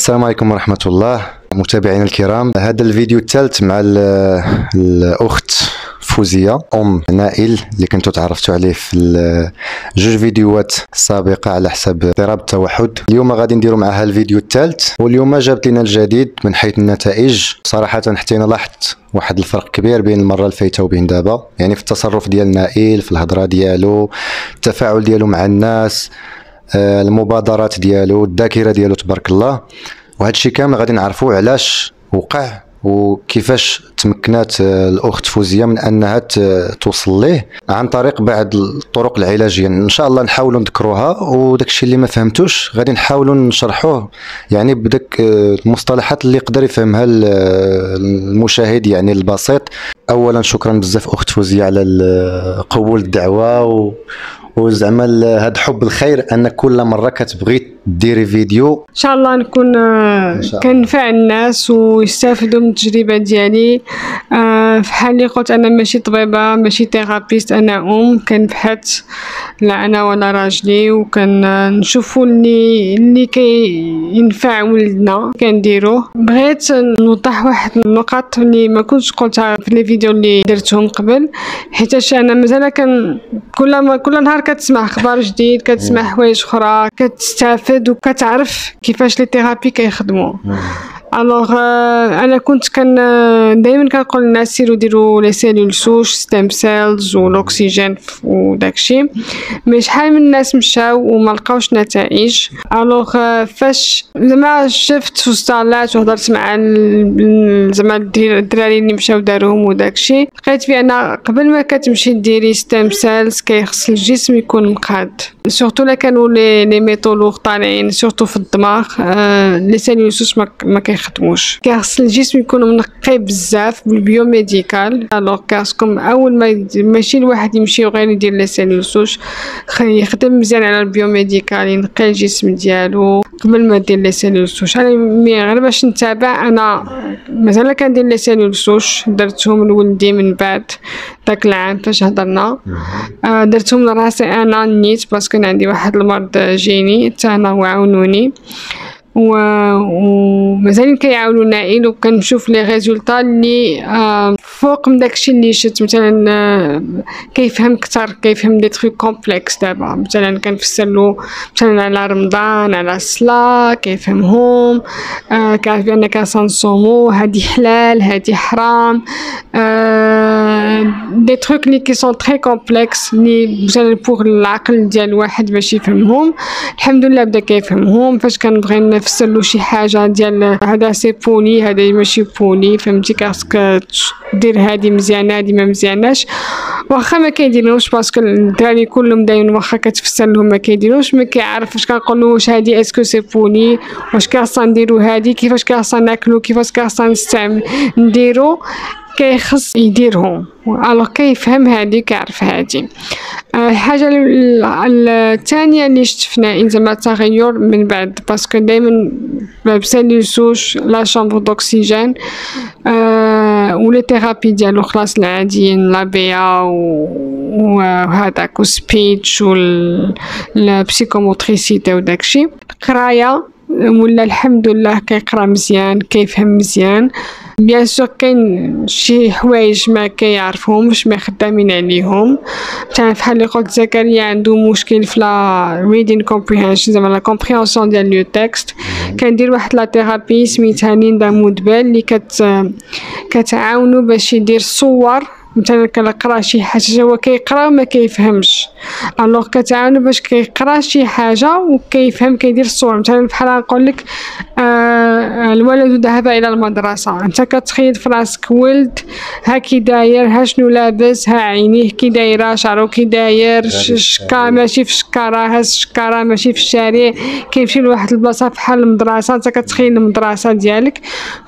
السلام عليكم ورحمة الله. متابعينا الكرام هذا الفيديو الثالث مع ال- الأخت فوزية أم نائل اللي كنتو تعرفتوا عليه في جوج فيديوهات سابقة على حساب اضطراب التوحد. اليوم غادي نديرو معها الفيديو الثالث. واليوم جابت لنا الجديد من حيث النتائج. صراحة حتى أنا لاحظت واحد الفرق كبير بين المرة الفايتة وبين دابا. يعني في التصرف ديال نائل في الهضرة ديالو التفاعل ديالو مع الناس المبادرات ديالو الذاكرة ديالو تبارك الله. وهذا الشيء كامل غادي نعرفوا علاش وقع وكيفاش تمكنات آه، الأخت فوزية من أنها توصل ليه. عن طريق بعض الطرق العلاجية. إن شاء الله نحاولوا نذكروها. وداك الشيء اللي ما فهمتوش غادي نحاولوا نشرحوه. يعني بداك آه، المصطلحات اللي يقدر يفهمها ال- آه، المشاهد يعني البسيط. اولا شكرا بزاف أخت فوزية على قبول الدعوة و وزعما هاد حب الخير انك كل مرة كتبغي ديري فيديو. إن شاء الله نكون آه،. كنفع الناس ويستافدوا من التجربة ديالي. آه، في حال اللي قلت أنا ماشي طبيبة ماشي therapist أنا أم كنبحث لا أنا ولا راجلي وكنشوفوا اللي اللي كينفع ولدنا كنديروه بغيت نوضح واحد النقط اللي ما كنتش قلتها في les vidéos اللي درتهم قبل حيتاش أنا مازال كان كل ما كل نهار كتسمع أخبار جديد كتسمع حوايج أخرى كتستافد وكتعرف كيفاش les thérapies كيخدموا alors أنا كنت كان دائما كنقول للناس سيروا ديروا les cellules souches stem cells والاكسجين وداكشي mais شحال من الناس مشاو وما لقاوش نتائج alors فاش زعما شفت في الصالات وهضرت مع زعما الدراري اللي مشاو داروهم وداكشي لقيت بان قبل ما كتمشي ديري stem cells كيخص الجسم يكون مقاد surtout لا كانوا les métaux lourds طالعين surtout في الدماغ les cellules souches ما, ما كيخدموش كيخص الجسم يكون منقي بزاف بال biomédical alors كنصحكم أول ما ماشي الواحد يمشي وغير يدير les cellules souches يخدم مزيان على ال biomédical ينقي الجسم ديالو. قبل ما دير les cellules souches أنا mais غير باش نتابع أنا مازال كندير les cellules souches درتهم لولدي من بعد داك العام فاش هضرنا. آه درتهم لرأسي أنا نيت parce que أنا عندي واحد المرض جيني حتى أنا هو عاونوني. و... ومازالين كيعاونوا نائل وكنشوف les résultats اللي فوق من داكشي اللي شت مثلا كيفهم كتر كيفهم des trucs complexes دابا. مثلا كنفسر مثلا على رمضان على الصلاة كيفهمهم آه كيعرف بأن كنصومو هادي حلال هادي حرام. آه des trucs اللي qui sont très complexes اللي مثلا pour العقل ديال الواحد باش يفهمهم. الحمد لله بدا كيفهمهم فاش كنبغي نفسر له شي حاجة ديال هذا c'est poli هذا ماشي poli فهمتي؟ كاسك دير هادي مزيانه هادي ما مزياناش. واخا ما كيديروش parce que الدراري كلهم دايما واخا كتفسر لهم ما كيديروش ما كيعرف واش كنقول له واش هادي est-ce que c'est poli واش كيخصنا نديرو هادي؟ كيفاش كيخصنا ناكلو؟ كيفاش كيخصنا نستعمل نديرو؟ كيخص يديرهم. alors كيفهم هادي كيعرف هادي. آه، الحاجة ال- ال- الثانية اللي نائل زعما تغير من بعد parce que دائما ب les cellules souches la chambre d'oxygène آه و les thérapies ديالو خلاص العاديين l'ABA و- وهذاك و speech و ال psychomotricité وداكشي قراية. ولا الحمد لله كيقرأ مزيان كيفهم مزيان. bien sûr كاين شي حوايج ما كيعرفهمش ما خدامين عليهم. مثلا بحال اللي قلت زكريا عنده مشكل في la reading comprehension زعما la compréhension ديال le texte كندير واحد la thérapie سميتها Lindamood-Bell اللي كت كتعاونو باش يدير صور مثلا كنقرا شي حاجة هو كيقرا وما كيفهمش. alors كتعاونو باش كيقرأ شي حاجة وكيفهم كيدير الصور مثلا بحال نقول لك آه الولد ذهب إلى المدرسة. أنت كتخيل في راسك ولد ها كي داير ها شنو لابس ها عينيه كي دايرة شعرو كي داير ش- شكا ماشي في شكارة ها الشكاره ماشي في الشارع. كيمشي لواحد البلاصة بحال المدرسة. أنت كتخيل المدرسة ديالك.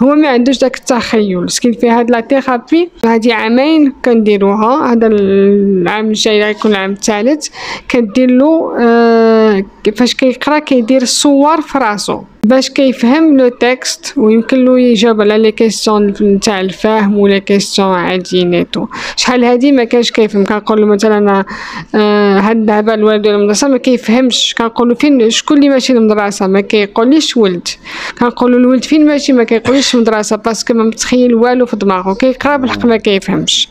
هو ما عندوش داك التخيل. سكين في هاد la thérapie هادي عامين كنديروها. هذا العام الجاي غيكون العام الثالث. كدير له آه فاش كيقرا كيدير الصور في باش كيفهم le texte ويمكن له يجاوب على les questions نتاع الفهم ولا questions عاديين نيتو. شحال هادي ما كانش كيفهم. كنقول له مثلا آه هاد دابا الوالد ولا المدرسة ما كيفهمش. كنقول له فين؟ شكون اللي ماشي للمدرسة؟ ما كيقوليش ولد. كنقول له الولد فين ماشي؟ ما كيقوليش المدرسة parce que ما متخيل والو في دماغه. كيقرأ بالحق ما كيفهمش.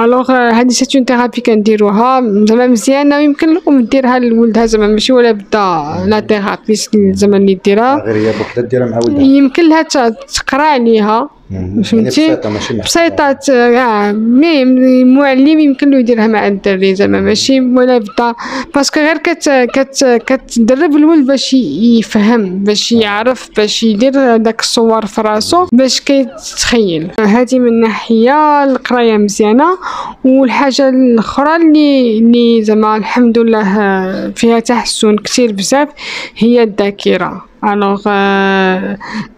alors هادي c'est une thérapie كنديروها زعما مزيانة. ويمكن لكم ديرها لولدها زعما ماشي ولا بدا la thérapie زعما اللي ديرها. غير هي بوحدها ديرها مع ولدها. يمكن لها تقرأ عليها. فهمتي؟ يعني بسيطة. بسيطة آه mais المعلم يمكن له يديرها مع الدري زعما ماشي؟ ولا بدا. parce que غير كت كت كتدرب الولد باش يفهم باش يعرف باش يدير داك الصور في راسو باش كيتخيل. هذه من ناحية القراية مزيانة. والحاجة الأخرى اللي اللي زعما الحمد لله آه، فيها تحسن كتير بزاف هي الذاكرة. alors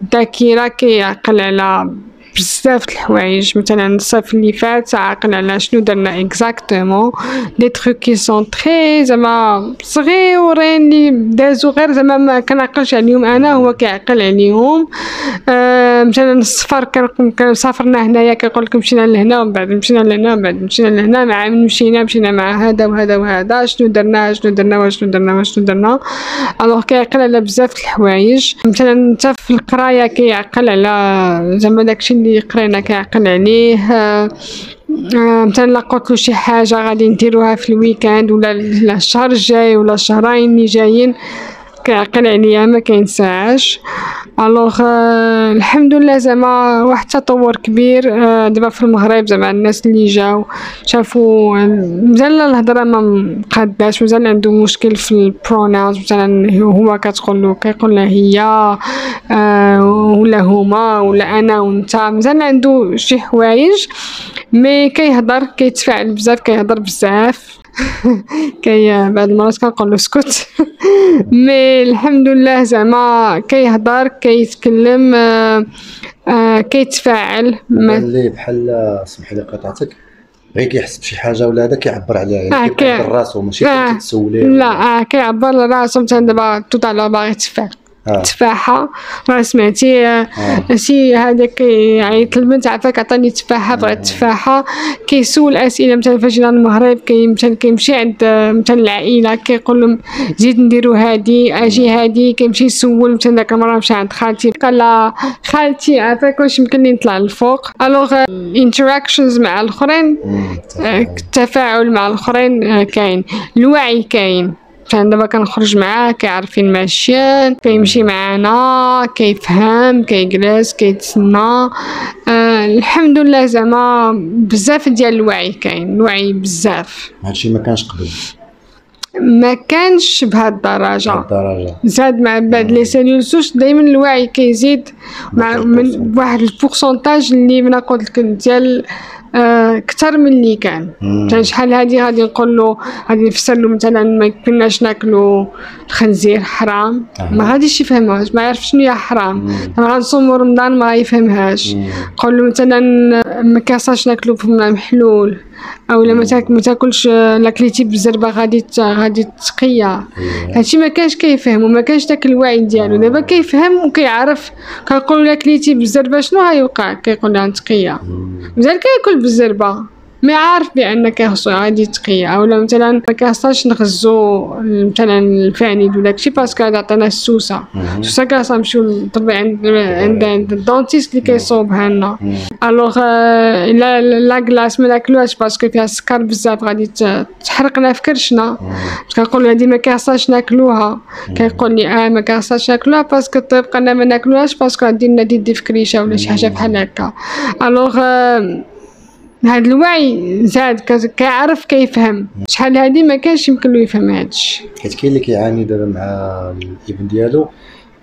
الذاكرة كيعقل على بزاف الحوايج مثلا الصيف اللي فات عاقل على شنو درنا exactement des trucs qui sont très زعما صغيورين اللي دازو غير زعما ما كنعقلش عليهم أنا هو كيعقل عليهم آه مثلا السفر كنكون كان سافرنا هنايا كيقول لك مشينا لهنا ومن بعد مشينا لهنا ومن بعد مشينا لهنا مع من مشينا مشينا مع هذا وهذا وهذا شنو درنا شنو درنا وشنو درنا وشنو درنا. alors كيعقل على بزاف د الحوايج. مثلا حتى في القراية كيعقل على زعما داكشي اللي قرينا كيعقل عليه. مثلا لا قلت له شي حاجة غادي نديروها في ال week-end ولا الشهر الجاي ولا الشهرين اللي جايين. كيعقل عليا ما كينساهاش ألوغ آه، الحمد لله زعما واحد التطور كبير آه، دابا في المغرب زعما الناس اللي جاو شافوا مازال الهضرة ما مقاداش مازال عنده مشكل في البروناونز مثلا هو كتقول له كيقول لها هي آه، ولا هما ولا أنا وأنت. مازال عنده شي حوايج مي كيهضر كيتفاعل بزاف كيهضر بزاف. كي بعد المرات كنقول له اسكت. mais الحمد لله زعما كيهضر كيتكلم آه، آه، كيتفاعل. اللي بحال سمح لي قطعتك غير كيحس بشي حاجة ولا هذا كيعبر عليها آه، يعني كي- كيعبر راسو ماشي آه. كنت تسوليه لا آه كيعبر لراسو مثلا دابا tout à l'heure باغي تفاح آه. تفاحة راه سمعتي آه، آه. شي هذاك يعيط للبنت عافاك عطاني تفاحة بغات تفاحة كيسول أسئلة مثلا فاش جينا المغرب كي مثلا كيمشي عند آه، مثلا العائلة كيقول لهم زيد نديرو هادي أجي هادي كيمشي يسول مثلا داك المرة مشى عند خالتي. قال خالتي عافاك واش يمكن لي نطلع للفوق. alors interactions مع الأخرين. آه، التفاعل مع الأخرين آه، كاين. الوعي كاين. مثلا دابا كنخرج معاه كيعرف فين ماشيين كيمشي معانا كيفهم كيجلس كيتسنى. آه الحمد لله زعما بزاف ديال الوعي كاين الوعي بزاف. هادشي ما كانش قبل. ما كانش بهاد الدرجة. الدرجة. زاد مع بعد les cellules souches دائما الوعي كيزيد مع من واحد ال pourcentage اللي من قلت لك ديال كتر من اللي كان. مثلا شحال هادي غادي نقول له غادي نفسر له مثلا ما كناش ناكلو الخنزير حرام. ما غاديش يفهمهاش ما يعرف شنو هي حرام. غنصوم رمضان ما يفهمهاش مم. قول له مثلا ما كيخصاش ناكلو في محلول. أو لا ما تاك- ما تاكلش آه، لا كليتي بالزربه غادي غادي تقيا. إيه. هادشي ما كانش كيفهم وما كانش داك الوعي ديالو. دابا كيفهم وكيعرف. كنقول لا كليتي بالزربه شنو غيوقع؟ كيقول لي نتقيا مم. مازال كياكل بالزربه mais عارف بان كيخصو غادي تقيا اولا مثلا ما كيخصناش نغزو مثلا الفانيد ولا داكشي parce que هذا عطانا السوسة. السوسه كيخصنا نمشيو لطبيب عند عند عند ال dentiste اللي كيصوبها لنا. alors آه، لا la glace ما ناكلوهاش parce que فيها السكر بزاف غادي تحرقنا في كرشنا. كنقول هادي ما كيخصهاش ناكلوها. كيقول لي آه ما كيخصهاش ناكلوها parce que الطبيب قالنا ما ناكلوهاش parce que غادي دير لنا ديدي في كريشتنا ولا شي حاجة بحال هكا. alors آه، هاد الوعي زاد كيعرف كيفهم. شحال هادي ما كانش يمكن له يفهم هادشي. حيت كاين اللي كيعاني دابا مع الابن ديالو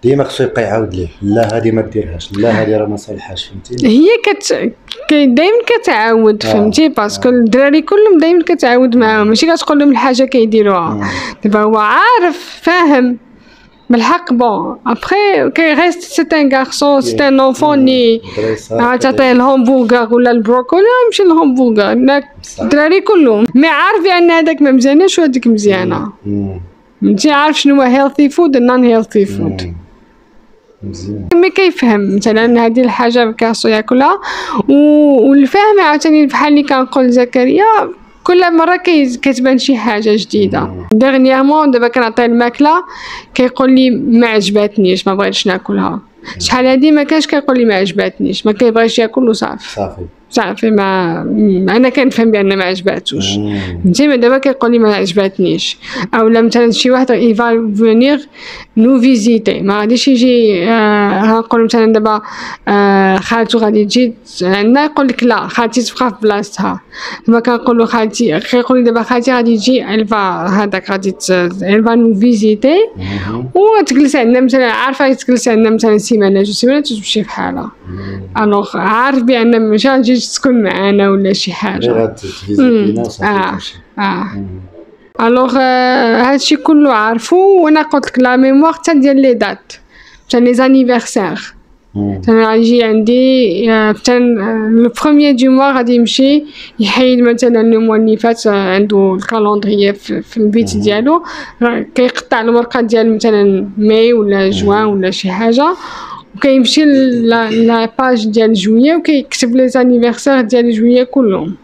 ديما خصو يبقى يعاود ليه. لا هادي ما ديرهاش لا هادي راه ما صالحاش فهمتي هي كت كي دايما كتعاود آه. فهمتي؟ parce que الدراري كلهم دايما كتعاود معاهم. ماشي كتقول لهم الحاجة كيديروها. مم. دابا هو عارف فاهم. بالحق bon après qu'il reste c'est un garçon c'est un enfant. عاد تعطيه الهمبرغر ولا البروكولي يمشي بصح. الدراري كلهم mais عارف بان هذاك ما مزياناش وهذيك مزيانه. فهمتي عارف شنو هو healthy food non healthy food. مزيان mais كيفهم مثلا هذه الحاجة خاصو ياكلها والفهم عاوتاني بحال اللي كنقول زكريا كل مرة كي- كتبان شي حاجة جديدة. dernièrement دابا كنعطيه الماكلة كيقول لي ما عجباتنيش ما بغيتش ناكلها. شحال هادي ما كانش كيقول لي ما عجباتنيش ما كيبغيش ياكل وصافي. صافي. صافي ما أنا كنفهم بأن ما عجباتوش. ديما دابا كيقول لي ما عجباتنيش. أو لا مثلا شي واحد il va venir nous visiter ما غاديش يجي آه غنقول مثلا دابا آه خالتو غادي تجي عندنا يقول لك لا خالتي تبقى في بلاصتها. دابا كنقولوا خالتي كيقول لي دابا خالتي غادي تجي elle va هذاك غادي elle va nous visiter وتجلس عندنا مثلا عارفة تجلس عندنا مثلا سيمانة جوج سيمانات وتمشي بحالها alors عارف بأن ماشي غتجي تسكن معانا ولا شي حاجة. غاد تفيزيتينا وصافي آه. تمشي آه. alors هادشي كله عارفو وأنا قلت لك la mémoire حتى ديال les dates. مثلا les anniversaires مثلا غيجي عندي آه، مثلا le premier du mois غادي يمشي يحيد مثلا المؤلفات آه، عنده ال calendrier في, في البيت ديالو. كيقطع الورقه ديال مثلا ماي ولا جوان ولا شي حاجة. وكيمشي ل la page ديال juillet وكيكتب les anniversaires ديال juillet كلهم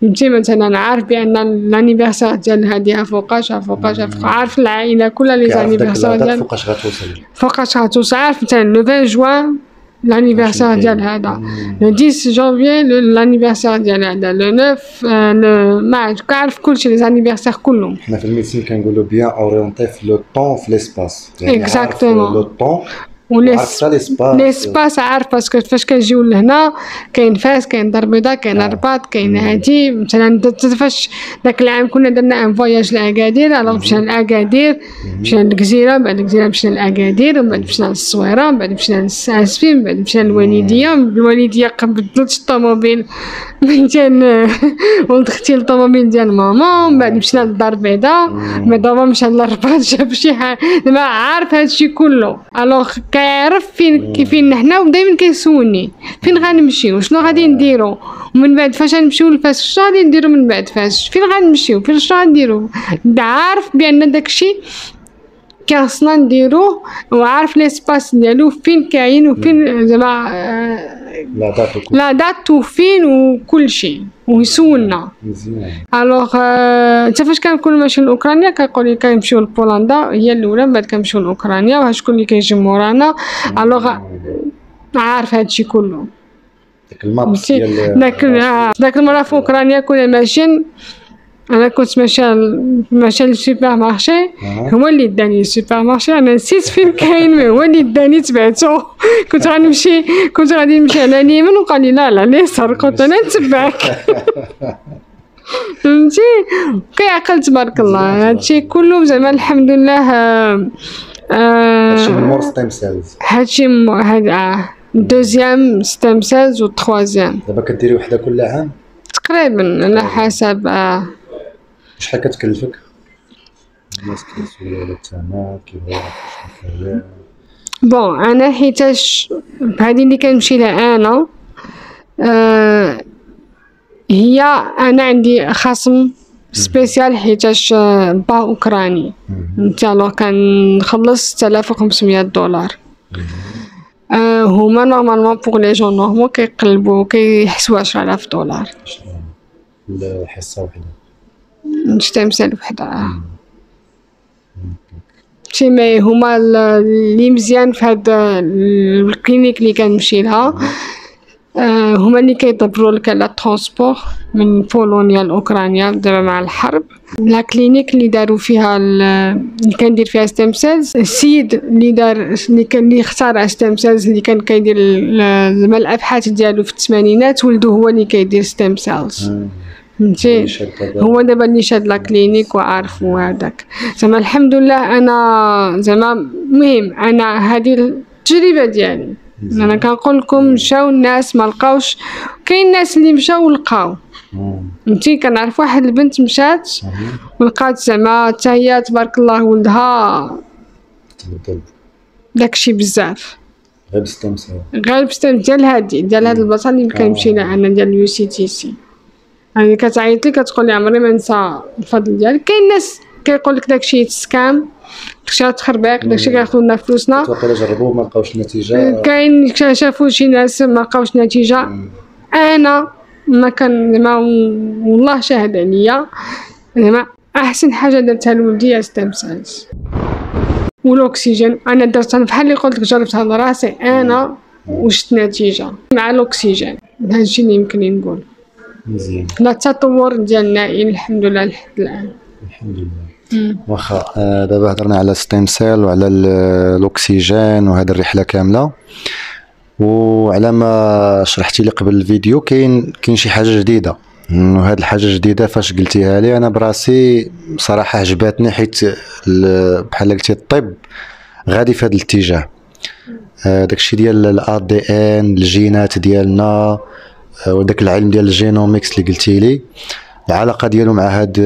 فهمتي مثلا عارف بان l'anniversaire ديال هادي فوقاش فوقاش عارف العائله كلها لي العدد ديال فوقاش غتوصل فوقاش غتوصل عارف مثلا le 20 juin l'anniversaire ديال هذا le 10 janvier l'anniversaire ديال هذا le 9 le ما عرفتش كنعرف كلشي les anniversaires كلهم حنا في ال médecine كنقولوا bien orienté في le temps في l'espace Exactement. le temps حتى l'espace l'espace عارف parce que فاش كنجيو لهنا كاين فاس كاين دار بيضاء كاين آه. رباط كاين هادي. مثلا فاش داك العام كنا درنا un voyage لأكادير alors مشينا لأكادير مشينا للجزيرة من بعد الجزيرة مشينا لأكادير ومن بعد مشينا للصويرة من بعد مشينا لآسفي من بعد مشينا للواليدية. من الواليدية بدلت الطوموبيل من ديال ولد أختي الطوموبيل ديال ماما من بعد مشينا للدار البيضاء من بعد بابا مشى للرباط جاب شي حاجة دابا عارف هادشي كله. alors كيعرف فين فين حنا ودائما كيسولني. فين غنمشيو شنو غادي نديرو؟ ومن بعد فاش غنمشيو لفاس شنو غادي نديرو من بعد فاس فين غنمشيو؟ فين شنو غنديرو عارف بأن داكشي خاصنا نديروه وعارف l'espace ديالو فين كاين وفين زعما آه، la date وكل la date وفين وكل شيء ويسولنا alors حتى فاش كنكون ماشي لأوكرانيا كيقول لي كنمشيو لبولندا هي الأولى من بعد كنمشيو لأوكرانيا وها شكون اللي كيجي مورانا. alors عارف هادشي كله. داك ال map ديال داك آه، داك المره في أوكرانيا كنا ماشيين أنا كنت ماشية ماشية لل supermarché. هو اللي داني ال supermarché أنا نسيت فين كاين mais هو اللي داني تبعته كنت غنمشي كنت غادي نمشي على اليمين وقال لي لا لا اليسار قلت أنا نتبعك. فهمتي؟ كيعقل تبارك الله. هادشي كله زعما الحمد لله آه، آه، هادشي بال more stem cells هادشي هاد آه deuxième stem cells و troisième. دابا كديري وحدة كل عام؟ تقريبا على حسب آه. شحال كتكلفك؟ الناس كيسولوا على الثمن كيبغيو شنو bon أنا حيتاش هذه اللي كنمشي لها أنا آه هي أنا عندي خصم سبيسيال حيتاش آه، با أوكراني. انت ألوغ كنخلص 6500 دولار. آه هما نورمالمون بوغ لي جون نورمال كيقلبوا كيحسبوا 10000 دولار. الحصه وحده مش تمثال وحدة شي ما هما ال- اللي مزيان في هاد الكلينيك اللي كنمشي لها آه، هما اللي كيدبروا لك على ال transport من بولونيا لأوكرانيا دابا مع الحرب. la clinique اللي داروا فيها ال- اللي كندير فيها stem cells السيد اللي دار اللي كان اللي اخترع stem cells اللي كان كيدير زعما الابحاث ديالو في الثمانينات ولدو هو اللي كيدير stem cells فهمتي هو دابا اللي شاد la clinique وعارف وهذاك زعما الحمد لله أنا زعما المهم أنا هذه التجربة ديالي. أنا كنقول لكم مشاو الناس ما لقاوش كاين ناس اللي مشاو ولقاو. فهمتي؟ كنعرف واحد البنت مشات ولقات زعما حتى هي تبارك الله ولدها داكشي بزاف. غير cell غير ب stem ديال هادي ديال هاد البلاصه اللي كنمشي لها أنا ديال ال UCTC. يعني كتعيط لي كتقول لي عمري ما نسى الفضل ديالك. كاين ناس كيقول لك داكشي scam داكشي تخربيق داكشي كياخدو لنا فلوسنا. جربوه ما لقاوش النتيجه كاين شافوا شي ناس ما لقاوش نتيجة. أنا ما كان زعما والله شاهد عليا. زعما أحسن حاجة درتها لولدي هي سيلز والأكسجين. أنا درت أنا بحال اللي قلت لك جربتها لراسي أنا وشت نتيجة مع الأكسجين. هذا الشيء اللي يمكن نقول. مزيان. لا التطور ديال النائل الحمد لله لحد الآن. الحمد لله واخا آه، دابا هضرنا على stem cell وعلى ال- الأكسجين وهذه الرحلة كاملة. وعلى ما شرحتي لي قبل الفيديو كاين كاين شي حاجة جديدة. وهاد الحاجة الجديده فاش قلتيها لي أنا براسي صراحة عجباتني حيت ال- بحال قلتي الطب غادي في هذا الاتجاه. آه، داكشي ديال ال ADN الجينات ديالنا آه، وداك العلم ديال ال genomics اللي قلتي لي. العلاقة ديالو مع هاد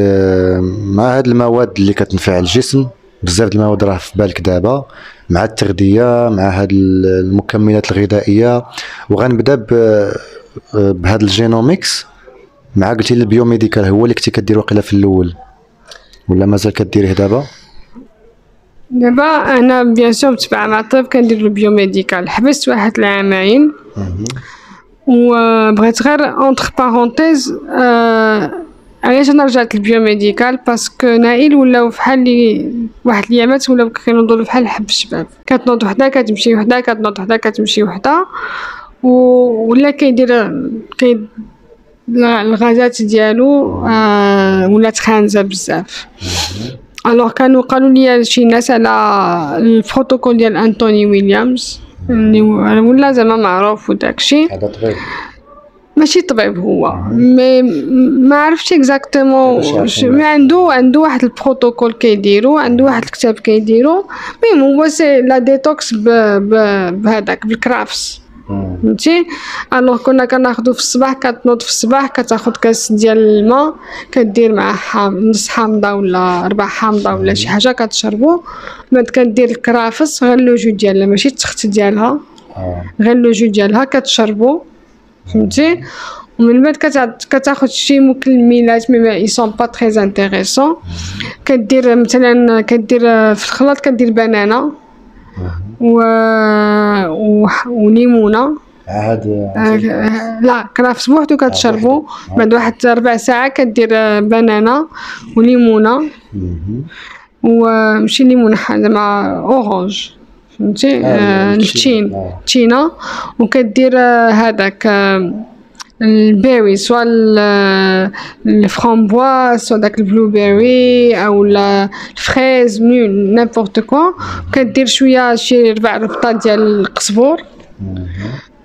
مع هاد المواد اللي كتنفع الجسم. بزاف د المواد راه في بالك دابا. مع التغذية مع هاد المكملات الغذائية. وغنبدأ ب- بهاد ال genomics. مع قلتي ال biomedical هو اللي كنتي كدير وقيله في الأول. ولا مازال كديريه دابا؟ دابا أنا bien sûr متبعه مع الطب كندير ال biomedical. حبست واحد العامين. وبغيت غير entre parenthèses علاش أنا رجعت لل biomedical parce que نائل ولاو فحال لي واحد الايامات ولاو كينوضوا بحال حب الشباب كتنوض وحده كتمشي وحده كتنوض وحده كتمشي وحده و- ولا كيدير كي الغازات ديالو آه ولات خانزه بزاف alors كانوا قالوا لي شي ناس على البروتوكول ديال انتوني ويليامز ولا زعما معروف وداكشي هذا طبيب. ماشي طبيب هو. mais ما عرفتش exactement mais عنده عنده واحد البروتوكول كيديرو عنده واحد الكتاب كيديرو. المهم هو c'est la détox ب ب بهذاك بالكرافس. فهمتي alors كنا كناخدو في الصباح كتنوض في الصباح كتاخد كاس ديال الماء كدير معاه حام نص حامضه ولا ربع حامضه ولا شي حاجة كتشربو بعد كدير الكرافس غير le jus ديالها ماشي التخت ديالها غير le jus ديالها كتشربو فهمتي ومن بعد كتاخد شي مكملات mais ils sont pas très intéressants كدير مثلا كدير في الخلاط كدير بنانه و... و... وليمونه عاد آه، لا كرافس بوحدو كتشربو. بعد واحد ربع ساعة كدير آه، بنانه وليمونه ومشي ليمونة زعما orange فهمتي؟ آه، التين آه. تشينا وكدير آه، هذاك آه، ال berry سواء ال- الفرامبواز سواء داك ال blueberry أو لا ال fraise منو n'importe quoi. كدير شوية شي ربع ربطة ديال القزبور.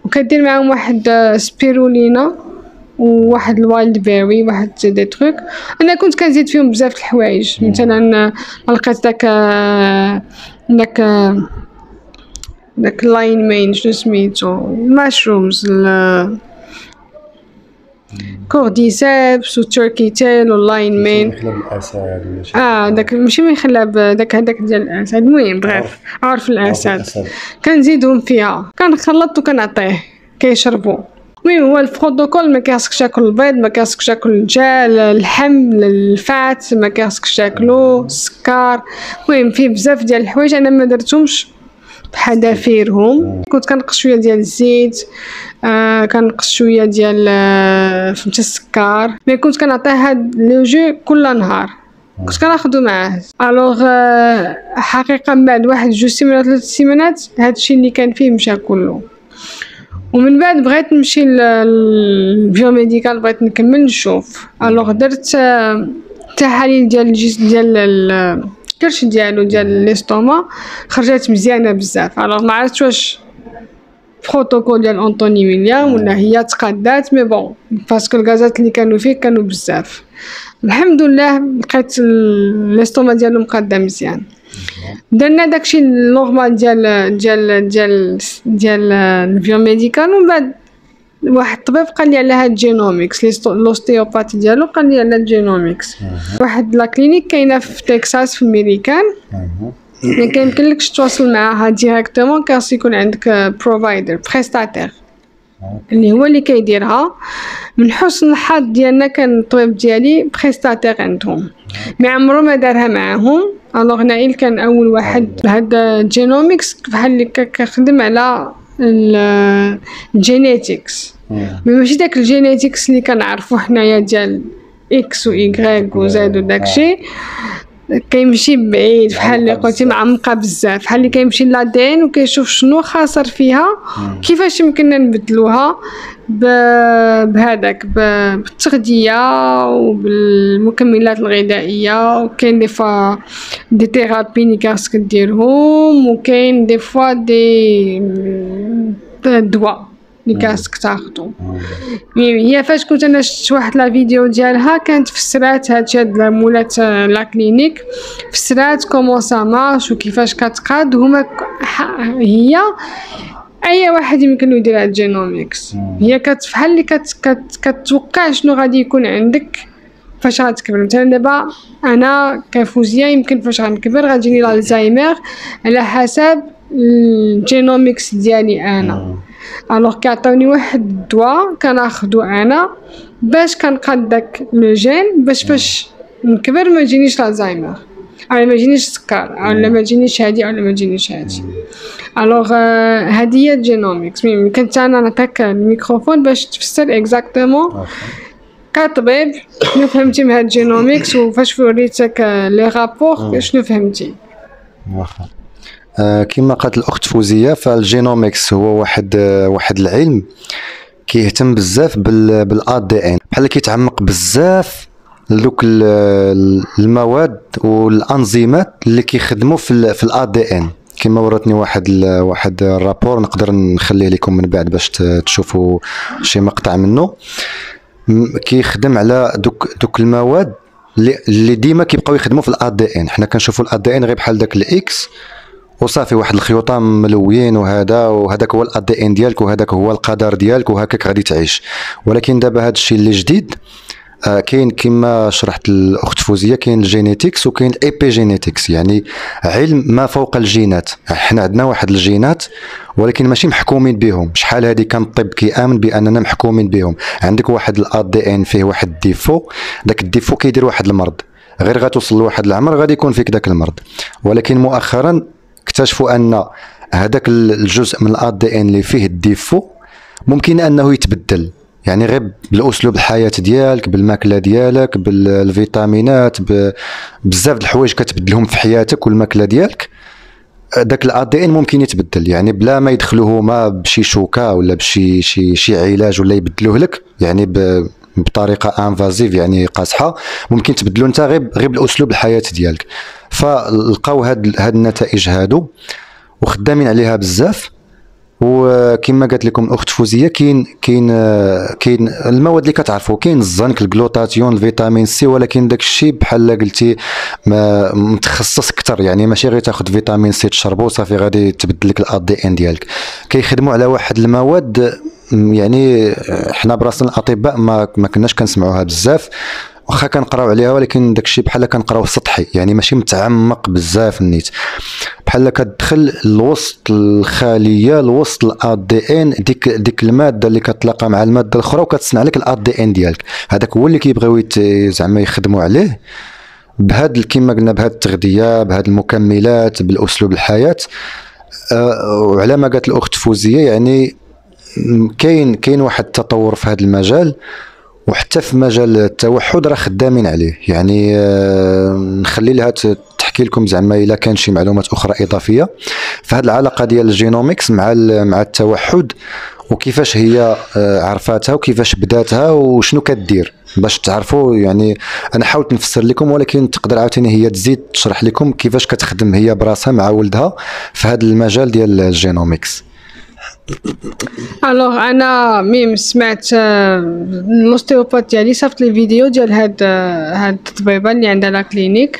وكدير معاهم واحد سبيرولينا وواحد ال wild berry واحد des trucs. أنا كنت كنزيد فيهم بزاف الحوايج. مثلا لقيت داك داك داك lion's mane شنو سميتو؟ ال mushrooms cordyceps و turkey tail وال lion الاسد ولا شي آه داك ماشي من خلاب داك هداك ديال الاسد المهم bref عارف. الاسد. كنزيدهم فيها. كنخلط وكنعطيه كيشربوا المهم هو البروتوكول ما كيخصكش تاكل البيض ما كيخصكش تاكل الدجاج اللحم ال fat ما كيخصكش تاكلو السكر. المهم فيه بزاف ديال الحوايج. أنا ما درتهمش. بحذافيرهم. كنت كنقص شوية ديال الزيت آه كنقص شوية ديال آه فهمتي السكر. mais كنت كنعطيه هاد le jus كل نهار. كنت كناخدو معاه. alors آه، حقيقة من بعد واحد جوج سيمانات ثلاث سيمانات هادشي اللي كان فيه مشى كله. ومن بعد بغيت نمشي لل biomedical بغيت نكمل نشوف. alors درت آه، تحاليل ديال الجسم ديال ال- الكرش ديالو ديال l'estomac خرجت مزيانة بزاف. alors ما عرفتش واش بروتوكول ديال انطوني ويليام ولا هي تقادات mais bon parce que الغازات اللي كانوا فيه كانوا بزاف. الحمد لله لقيت l'estomac ديالو مقاده مزيان. درنا داكشي ال normal ديال ديال ديال ديال ال biomedical ومن بعد واحد الطبيب قال لي على هاد ال genomics l'osté- ال ostéopathe ديالو قال لي على ال genomics واحد la clinique كاينة في تكساس في الميريكان ما كيمكنلكش تواصل معاها directement خاص يكون عندك provider prestataire اللي هو اللي كيديرها. من حسن الحظ ديالنا كان الطبيب ديالي prestataire عندهم. ما عمرو ما دارها معاهم. Alors نائل كان أول واحد بهذا genomics بحال اللي كيخدم على ال genetics mais ماشي داك ال genetics اللي كنعرفو حنايا ديال إكس و ايغريك و زاد و داكشي. كيمشي بعيد بحال اللي قلتي معمقه بزاف بحال اللي كيمشي l'ADN وكيشوف شنو خاسر فيها كيفاش يمكننا نبدلوها؟ بهذاك بالتغذية وبالمكملات الغذائية وكاين des fois des thérapies اللي خاصك ديرهم وكاين des fois des دواء. اللي خاصك تاخدو. هي فاش كنت أنا شفت واحد la vidéo ديالها كانت فسرات هادشي هاد مولات la clinique. فسرات comment ça marche وكيفاش كتقاد هما هي أي واحد يمكن يدير هاد genomics. هي كتفحال اللي كت كت كتوقع شنو غادي يكون عندك فاش غتكبر. مثلا دابا أنا كفوزية يمكن فاش غنكبر غتجيني الزهايمر على حسب ال genomics ديالي أنا. Alors كيعطيوني واحد الدواء كناخدو أنا باش كنقاد داك le gène باش فاش نكبر ما يجينيش الزهايمر أو ما يجينيش السكر أو ما يجينيش هادي أو ما يجينيش هادي. Alors هادي هي ال genomics. كنت أنا نعطيك الميكروفون باش تفسر exactement كطبيب شنو فهمتي من هاد ال genomics وفاش وريتك les rapports شنو فهمتي. واخا كما قالت الأخت فوزية ف ال genomics هو واحد آه واحد العلم كيهتم بزاف ب l'ADN. بحال كيتعمق بزاف لدوك المواد والانزيمات اللي كيخدموا في في l'ADN. كما وراتني واحد واحد ال rapport نقدر نخليه لكم من بعد باش تشوفوا شي مقطع منه كيخدم على دوك دوك المواد اللي ديما كيبقاو يخدموا في l'ADN. حنا كنشوفوا l'ADN غير بحال داك ال X وصافي واحد الخيوطان ملويين وهذا وهذاك هو l'ADN ديالك وهذاك هو القدر ديالك وهكاك غادي تعيش. ولكن دابا هذا الشيء اللي جديد آه كاين كما شرحت الأخت فوزية كاين ال genetics وكاين ال epigenetics يعني علم ما فوق الجينات. حنا عندنا واحد الجينات ولكن ماشي محكومين بهم. شحال هذه كان الطب كيآمن بأننا محكومين بهم؟ عندك واحد l'ADN فيه واحد الديفو داك الديفو كيدير واحد المرض. غير غتوصل لواحد العمر غادي يكون فيك داك المرض. ولكن مؤخرا اكتشفوا أن هذاك الجزء من l'ADN اللي فيه ال défaut ممكن أنه يتبدل. يعني غير بالأسلوب الحياة ديالك بالماكلة ديالك بالفيتامينات بزاف د الحوايج كتبدلهم في حياتك والماكلة ديالك. داك l'ADN ممكن يتبدل. يعني بلا ما يدخلوه هما بشي شوكة ولا بشي شي شي علاج ولا يبدلوه لك يعني بطريقة invasive يعني قاصحة. ممكن تبدلو انت غير غير بالأسلوب الحياة ديالك. فلقاو هاد هاد النتائج هادو وخدامين عليها بزاف. وكما قالت لكم الأخت فوزية كاين كاين كاين المواد اللي كتعرفوا كاين الزنك الجلوتاتيون الفيتامين سي ولكن داك الشيء بحال قلتي متخصص أكثر يعني ماشي غير تاخذ فيتامين سي تشربو صافي غادي تبدل لك l'ADN ديالك. كيخدموا على واحد المواد يعني حنا براسنا الأطباء ما ما كناش كنسمعوها بزاف واخا كنقراو عليها ولكن داكشي بحال كنقراو سطحي يعني ماشي متعمق بزاف النيت. بحال كتدخل لوسط الخلية لوسط l'ADN ديك ديك المادة اللي كتلاقى مع المادة الأخرى وكتصنع لك l'ADN ديالك. هذاك هو اللي كيبغيو زعما يخدموا عليه بهاد كما قلنا بهاد التغذية بهاد المكملات بالأسلوب الحياة. أه وعلى ما قالت الأخت فوزية يعني كاين كاين واحد التطور في هذا المجال وحتى في مجال التوحد راه خدامين عليه. يعني آه، نخلي لها تحكي لكم زعما إلا كان شي معلومات أخرى إضافية. فهاد العلاقة ديال ال genomics مع مع التوحد وكيفاش هي آه، عرفاتها وكيفاش بداتها وشنو كدير باش تعرفوا. يعني أنا حاولت نفسر لكم ولكن تقدر عاوتاني هي تزيد تشرح لكم كيفاش كتخدم هي براسها مع ولدها في هذا المجال ديال ال genomics. Alors أنا même سمعت ال ostéopathe ديالي صيفط لي فيديو ديال هاد هاد الطبيبه اللي عندها la clinique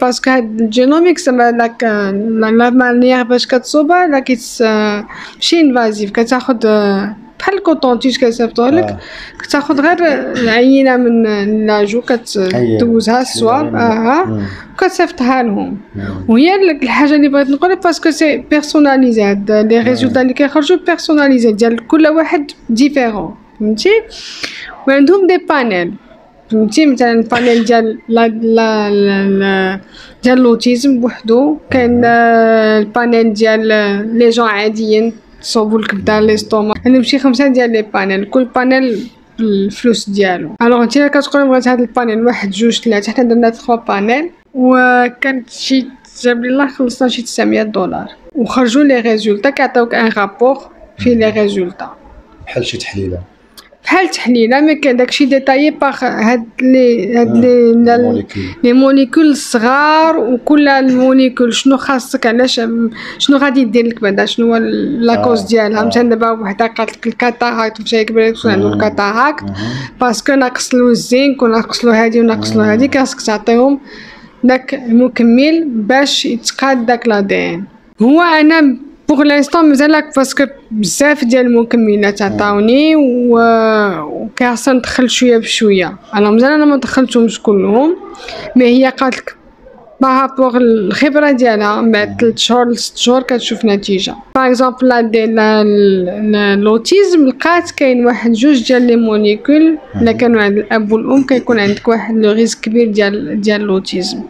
parce que هاد ال génomique زعما la la manière باش كتصوبها les kits ماشي invasif كتاخد بحال ال coton-tige كيصيفطوه لك آه. كتاخد غير عينه من la joue كتدوزها ال swab أها وكتصيفطها لهم. وهي الحاجة اللي بغيت نقول parce que c'est personnalisé هاد les résultats اللي كيخرجوا personnalisés ديال كل واحد différent فهمتي؟ وعندهم des panels فهمتي؟ مثلا ال panel ديال la la la ديال l'autisme بوحدو. كاين آه، ال panel ديال آه، les gens عاديين. تصوبوا لك par les symptômes عندهم شي خمسة ديال les panels كل panel الفلوس ديالو. Alors انت كتقول بغيت هاد ال panel واحد جوج ثلاثة حنا درنا 3 panels وكانت شي جاب لي الله خلصنا شي 900 دولار. وخرجوا les résultats كيعطيوك un rapport فيه les résultats. بحال شي تحليلة. بحال تحليله mais كان داكشي détaillé par هاد لي هاد لي الموليكول. les molécules الصغار وكل ال molécule شنو خاصك علاش شنو غادي دير لك بعدا شنو هو la cause آه، ديالها آه. مثلا دابا وحدة قالت لك ال cataracte مشى كبر لك عنده. ال cataracte. parce que ناقص له الزنك وناقص له هادي وناقص له هادي خاصك تعطيهم داك المكمل باش يتقاد داك l'ADN هو أنا pour l'instant مازالك parce que بزاف ديال المكملات عطاوني و وكاع ندخل شوية بشوية. أنا مازال أنا ما دخلتهمش كلهم mais هي قالت par rapport الخبرة ديالها من بعد 3 شهور ل 6 شهور كتشوف نتيجة. par exemple لا ديال ال autisme لقات كاين واحد جوج ديال les molécules إلا كانوا عند الأب والأم كيكون عندك واحد le risque كبير ديال ديال ال autisme.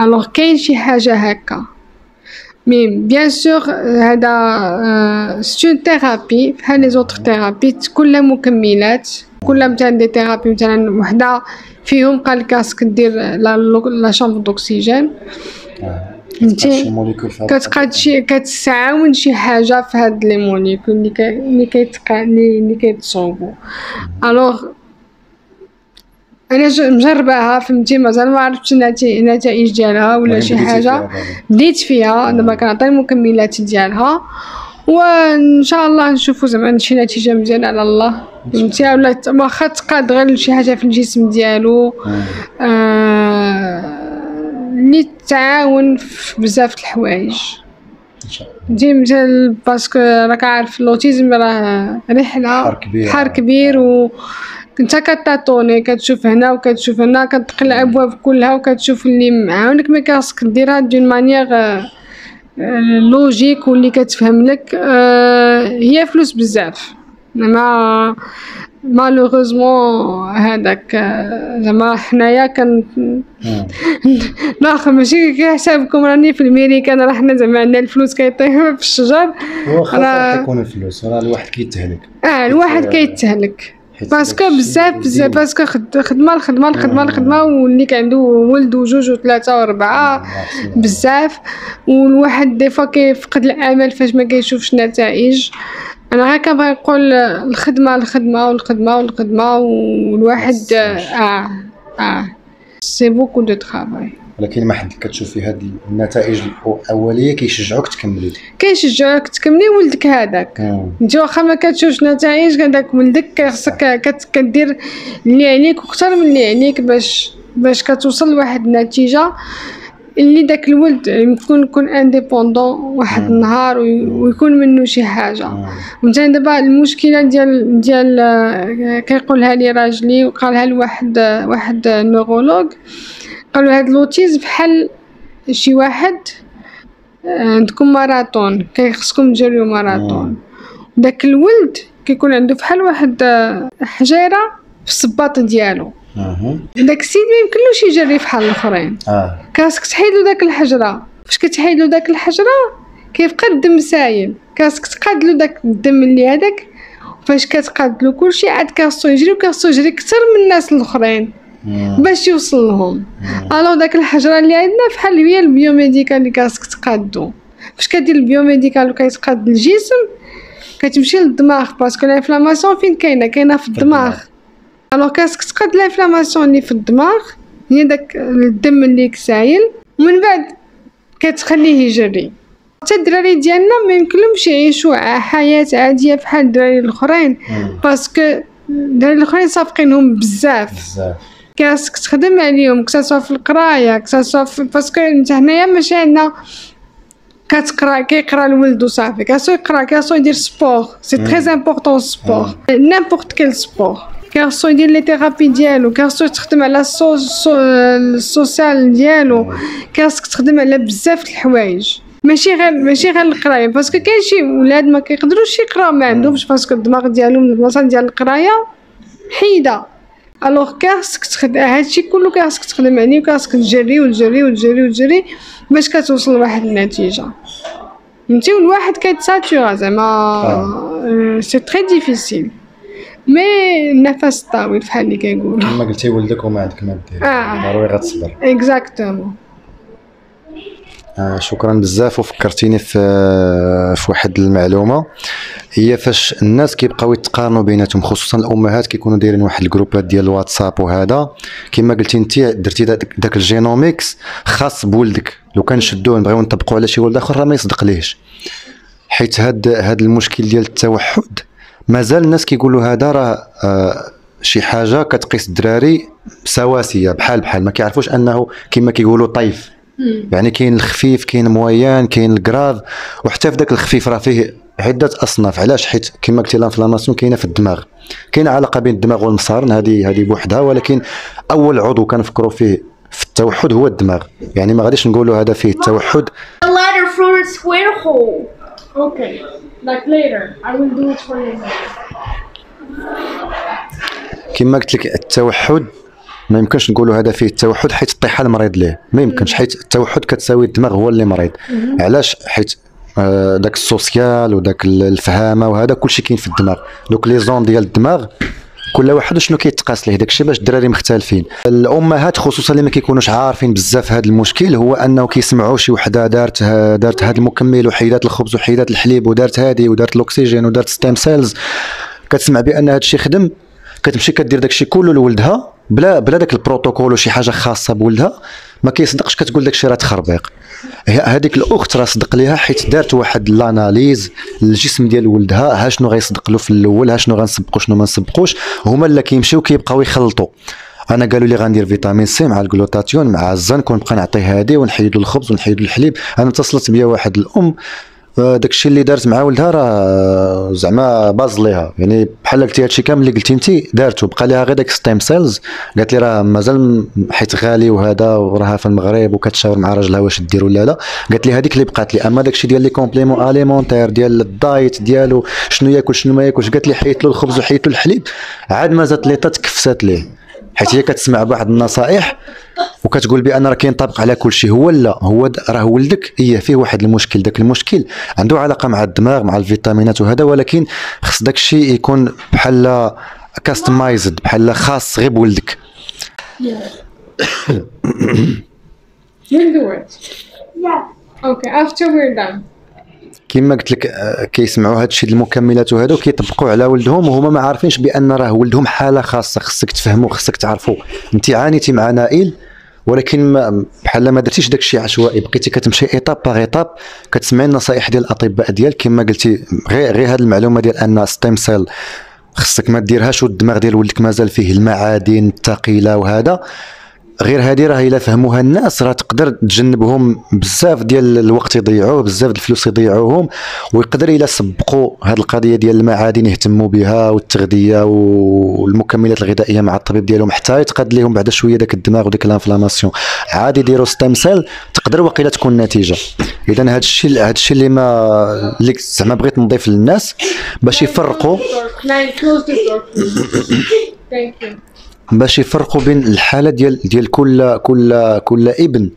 alors كاين شي حاجة هكا. mais bien sûr هذا c'est une thérapie بحال les autres thérapies كلها مكملات. كلها مثلا des thérapies مثلا وحدة. فيهم قال لك خاصك دير la la chambre d'oxygène. فهمتي؟ كتقاد شي كتعاون شي حاجة في هاد les molécules اللي كي اللي كيتقا اللي كيتصوبوا alors أنا مجرباها فهمتي؟ مازال ما عرفتش النتائج ديالها ولا شي حاجة. بديت فيها دابا كنعطي المكملات ديالها. وإن شاء الله نشوفوا زعما شي نتيجة مزيانة على الله. فهمتي؟ ولا واخا تقاد غير شي حاجة في الجسم ديالو. مم. آه، اللي تعاون في بزاف الحوايج. فهمتي؟ مثال parce que راك عارف ال autisme راه رحلة بحر كبير. بحر كبير و انت كت tâtonner كتشوف هنا وكتشوف هنا كتدخل الابواب كلها وكتشوف اللي معاونك mais خاصك ديرها d'une manière logique واللي كتفهم لك. آه، هي فلوس بزاف. ما malheureusement هذاك آه، زعما حنايا كن. ناخذ ماشي كحسابكم راني في الميريكان راه حنا زعما عندنا الفلوس كيطيحوا في الشجر. راه- يكون الفلوس راه الواحد كيتهلك. آه الواحد كيتهلك. parce que بزاف بزاف. parce que خد- خدمة الخدمه الخدمه مم. الخدمه واللي كان عنده ولد وجوج وثلاثه واربعه يحسن بزاف. والواحد des fois كيفقد الأمل فاش ما كيشوفش نتائج. أنا غير كنبغي نقول الخدمه الخدمه والخدمه والخدمة والواحد آه آه c'est beaucoup de travail ولكن ما حد كتشوفي هاد النتائج الأولية كيشجعوك تكملي. كيشجعوك تكملي ولدك هذاك. مم. انت واخا ما كتشوفش نتائج هذاك ولدك خصك كدير اللي عليك وكثر من اللي عليك باش باش كتوصل لواحد النتيجة. اللي داك الولد يكون يكون indépendant واحد. النهار وي- ويكون منه شي حاجة. مثلا دابا المشكلة ديال ديال آه، كيقولها لي راجلي وقالها لواحد آه، واحد neurologue قالوا هاد l'autiste بحال شي واحد آه، عندكم ماراطون كيخصكم تجريو ماراطون داك الولد كيكون عنده بحال واحد حجيرة في الصباط ديالو. داك السيد ما يمكنلوش يجري بحال الآخرين. آه. خاصك تحيدلو داك الحجرة. فاش كتحيدلو داك الحجرة كيبقى الدم سايل خاصك تقادلو داك الدم اللي هذاك فاش كتقادلو كلشي عاد خاصو يجري وخاصو يجري كثر من الناس الآخرين مم. باش يوصل لهم. مم. alors داك الحجرة اللي عندنا بحال هي ال biomédical اللي خاصك تقادو. فاش كدير ال biomédical وكيتقاد الجسم كتمشي للدماغ parce que l'inflammation فين كاينة؟ كاينة في الدماغ. alors خاصك تقاد l'inflammation اللي في الدماغ هي داك الدم اللي سايل ومن بعد كتخليه يجري حتى الدراري ديالنا ما يمكنلهمش يعيشوا حياه عاديه بحال الدراري الاخرين. parce que الدراري الاخرين سابقينهم بزاف بزاف كاسك تخدم عليهم كسا في القرايه كسا في باسكو انت هنايا ماشي عندنا كتقرا كيقرا الولد وصافي خاصو يقرا خاصو يدير sport c'est très important sport n'importe quel sport خاصو يدير les thérapies ديالو خاصو تخدم على ال so- ال so- ال social ديالو خاصك تخدم على بزاف د الحوايج ماشي غير ماشي غير القرايه parce que كاين شي ولاد ما كيقدروش يقراو ما عندهمش parce que الدماغ ديالهم البلاصه ديال القرايه حيده alors خاصك تخدم هادشي كله خاصك تخدم عليه وخاصك تجري وتجري وتجري وتجري باش كتوصل لواحد النتيجه فهمتي والواحد كيت saturer زعما c'est très difficile mais النفس طويل بحال اللي كيقول كما قلتي ولدك وما عندك ما دير آه. ضروري غتصبر exactement آه شكرا بزاف وفكرتيني في في واحد المعلومة. هي فاش الناس كيبقاو يتقارنوا بيناتهم خصوصا الأمهات كيكونوا دايرين واحد الجروبات ديال الواتساب وهذا. كما قلتي انت درتي داك داك ال genomics خاص بولدك. لو كان شدوه نبغيو نطبقوا على شي ولد آخر راه ما يصدق ليهش. حيت هاد هاد المشكل ديال التوحد مازال الناس كيقولوا هذا راه آه شي حاجة كتقيس الدراري سواسية بحال بحال. ما كيعرفوش أنه كما كيقولوا طيف. يعني كاين الخفيف كاين moyen كاين ال grave وحتى في ذاك الخفيف راه فيه عدة أصناف. علاش؟ حيت كما قلتي l'inflammation كاينة في الدماغ. كاينة علاقة بين الدماغ والمصارن. هذه هذه بوحدها. ولكن أول عضو كنفكروا فيه في التوحد هو الدماغ. يعني ما غاديش نقولوا هذا فيه التوحد Okay, like later. I will do it for you. كما قلت لك التوحد ما يمكنش نقولوا هذا فيه التوحد حيت الطيحه المريض ليه. ما يمكنش حيت التوحد كتساوي الدماغ هو اللي مريض. علاش؟ حيت آه، داك social وداك ال- الفهامة وهذا كلشي كاين في الدماغ. دوك les zones ديال الدماغ كل واحد شنو كيتقاس ليه؟ داكشي باش الدراري مختلفين. الأمهات خصوصا اللي ما كيكونوش عارفين بزاف هذا المشكل هو أنه كيسمعوا شي وحدة دارت دارت هذا المكمل وحيدات الخبز وحيدات الحليب ودارت هذه ودارت الأكسجين ودارت stem cells كتسمع بأن هذا الشيء خدم كتمشي كدير داكشي كله لولدها بلا بلا داك البروتوكول وشي حاجة خاصة بولدها ما كيصدقش كتقول داكشي راه تخربيق. هذيك الأخت راه صدق ليها حيت دارت واحد l'analyse للجسم ديال ولدها ها شنو غيصدق له في الأول ها شنو غنسبقو شنو ما نسبقوش. هما اللي كيمشيو كيبقاو يخلطوا أنا قالوا لي غندير فيتامين C مع الجلوتاتيون مع الزنك ونبقى نعطيه هادي ونحيد له الخبز ونحيد له الحليب. أنا اتصلت بيا واحد الأم آه، داك الشيء اللي دارت مع ولدها راه زعما باز ليها. يعني بحال قلتي هادشي كامل اللي قلتي انت دارته بقى ليها غير داك stem cells قالت لي راه مازال حيت غالي وهذا وراها في المغرب وكتشاور مع راجلها واش دير ولا لا. قالت لي هذيك اللي بقات لي. أما داك الشيء ديال les compléments alimentaires ديال ال diet ديالو شنو ياكل شنو ما ياكلش. قالت لي حيت له الخبز وحيت له الحليب. عاد ما زادت لي تكفسات ليه. حيت هي كتسمع بواحد النصائح. وكتقول بأن راه كينطبق على كل شيء. هو لا هو راه ولدك إيه فيه واحد المشكل. داك المشكل عنده علاقة مع الدماغ مع الفيتامينات وهذا ولكن خص داك الشيء يكون بحال كاستمايزد بحال خاص غير بولدك. Okay, after we're done. كما قلت لك آه، كيسمعوا هذا الشيء المكملات وهذا وكيطبقوا على ولدهم وهما ما عارفينش بأن راه ولدهم حالة خاصة. خصك تفهموا خصك تعرفوا انت عانيتي مع نائل ولكن ما بحال ما درتيش داك الشيء عشوائي بقيتي كتمشي ايطاب باغ ايطاب كتسمعي النصائح ديال الأطباء ديالك. كما قلتي غير غير هذه المعلومة ديال أن stem cell خصك ما ديرهاش والدماغ ديال ولدك مازال فيه المعادن الثقيلة وهذا. غير هذه راه إلا فهموها الناس راه تقدر تجنبهم بزاف ديال الوقت يضيعوه بزاف الفلوس يضيعوهم ويقدر إلا سبقوا هذه القضية ديال المعادن يهتموا بها والتغذية والمكملات الغذائية مع الطبيب ديالهم حتى يتقاد لهم بعد شوية داك الدماغ وديك ال inflammation. عادي يديروا stem cell تقدر وقيله تكون نتيجة. اذا هذا الشيء هذا الشيء اللي ما اللي زعما بغيت نضيف للناس باش يفرقوا. باش يفرقوا بين الحالة ديال ديال كل كل كل ابن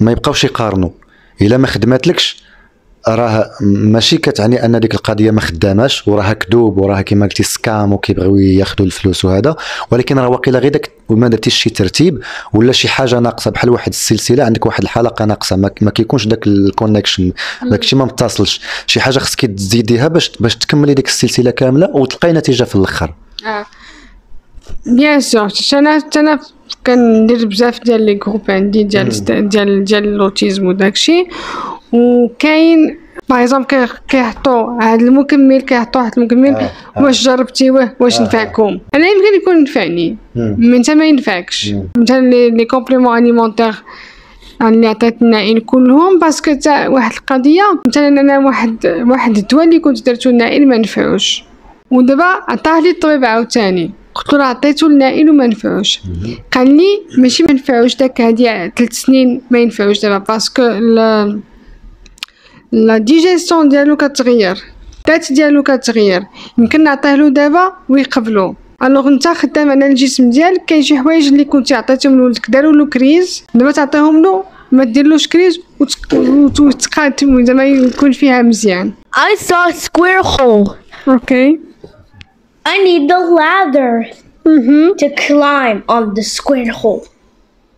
ما يبقاوش يقارنوا إلا ما خدماتلكش راه ماشي كتعني أن ديك القضية ما خداماش وراها كذوب وراها كما قلتي scam وكيبغيو ياخذوا الفلوس وهذا. ولكن راه واقيلا غير داك وما درتيش شي ترتيب ولا شي حاجة ناقصة بحال واحد السلسلة عندك واحد الحلقة ناقصة ما, ما كيكونش داك ال connection داك الشيء ما متصلش. شي حاجة خصك تزيديها باش باش تكملي ديك السلسلة كاملة وتلقاي نتيجة في الأخر. آه. bien sûr أنا أنا كندير بزاف ديال les groupes عندي ديال ديال ديال ال l'autisme وداكشي وكاين par exemple كيحطوا هاد المكمل كيحطوا واحد المكمل آه، واش جربتيوه واش نفعكم أنا يمكن يكون نفعني من انت ما ينفعكش. انت les les compléments alimentaires اللي عطيت النائل كلهم parce que تا واحد القضية مثلا أنا واحد واحد الدواء اللي كنت درتو النائل ما نفعوش ودابا عطاه لي الطبيب عاوتاني قلت له راه عطيتو النائل وما نفعوش. قال لي ماشي ما نفعوش داك هادي ثلاث سنين ما ينفعوش دابا parce que لا la digestion ديالو كتغير الذات ديالو كتغير. يمكن نعطيه له دابا ويقبلو. alors نتا خدام على الجسم ديالك كاين شي حوايج اللي كنتي عطيتهم لولدك داروا له crise. دابا تعطيهم له ما ديرلوش crise وتقاد زعما يكون فيها مزيان. I saw a square hole. okay I need the ladder أها to climb on the square hole.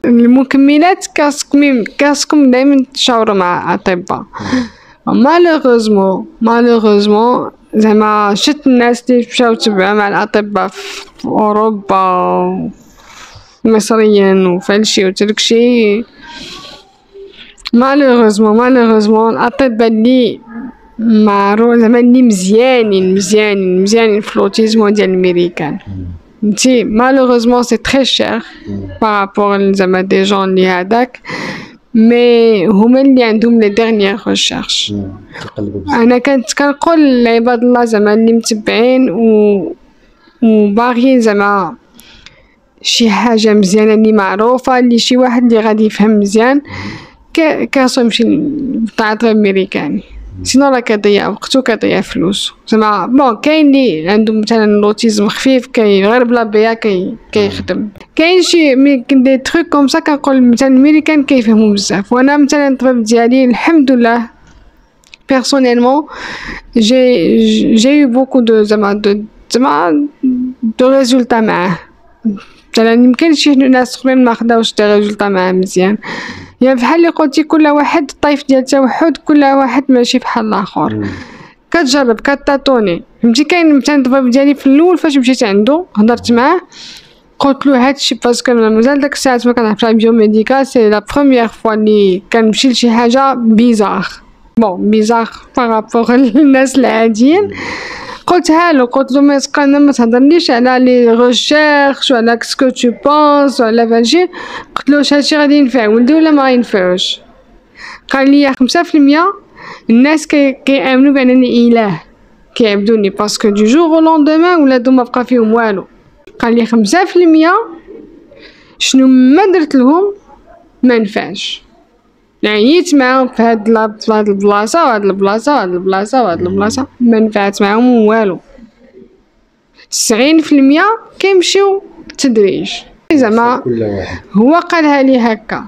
المكملات كاسكم كاسكم دائما تشاوروا مع أطباء. مالوغوزمون مالوغوزمون زعما شت الناس اللي مشاو تبعوا مع الأطباء في أوروبا مصريا وفلشي وتركشي. مالوغوزمون مالوغوزمون الأطباء اللي معروف زعما اللي مزيانين مزيانين مزيانين في لوتيزمو ديال الميريكان. فهمتي مالوغوزمون سي تري شير بارابور زعما دي جون اللي هذاك مي هما اللي عندهم لي ديرنيير ريشيرش أنا كنت كنقول لعباد الله زعما اللي متبعين و وباغيين زعما شي حاجة مزيانة اللي معروفة اللي شي واحد اللي غادي يفهم مزيان كاسو يمشي للتعاطي الامريكاني سينو راه كيضيع وقتو كيضيع فلوس. زعما بون كاين اللي عنده مثلا لوتيزم خفيف كي غير بلا بيا كي كيخدم. كاين شي مي دي تروك كوم سا كنقول مثلا الميريكان كيفهموا بزاف. وأنا مثلا الطبيب ديالي الحمد لله j'ai j'ai eu beaucoup de زعما de زعما دو مثلا يمكن شي ناس أخرين ما خداوش دي ريزولتا معاه مزيان. يعني بحال اللي قلتي كل واحد الطيف ديال التوحد كل واحد ماشي بحال الآخر. كتجرب كتاتوني فهمتي؟ كاين مثلا الطبيب ديالي في الأول فاش مشيت عنده هضرت معاه قلت له هادشي باسكو أنا مازال داك الساعات ما كنعرفش على بيوميديكال سي لا بروميير فوا اللي كنمشي لشي حاجة بيزار بون بيزار بارابور للناس العاديين. قلتها له قلت له ما أنا ما تهضرليش على لي ريشيرش وعلى كسكو تو بونس وعلى فالشي قلت له هادشي غادي ينفع ولدي ولا ما ينفعوش قال لي خمسة في المية الناس كي كيآمنوا بأنني إله كيعبدوني parce que du jour au lendemain ولادو ما بقى فيهم والو. قال لي خمسة في المية شنو ما درت لهم ما نفعش. عييت معاهم في هاد لا- في هاد البلاصة وهاد البلاصة وهاد البلاصة وهاد البلاصة ما نفعت معاهم والو. تسعين في المية كيمشيو بالتدريج زعما هو قالها لي هكا.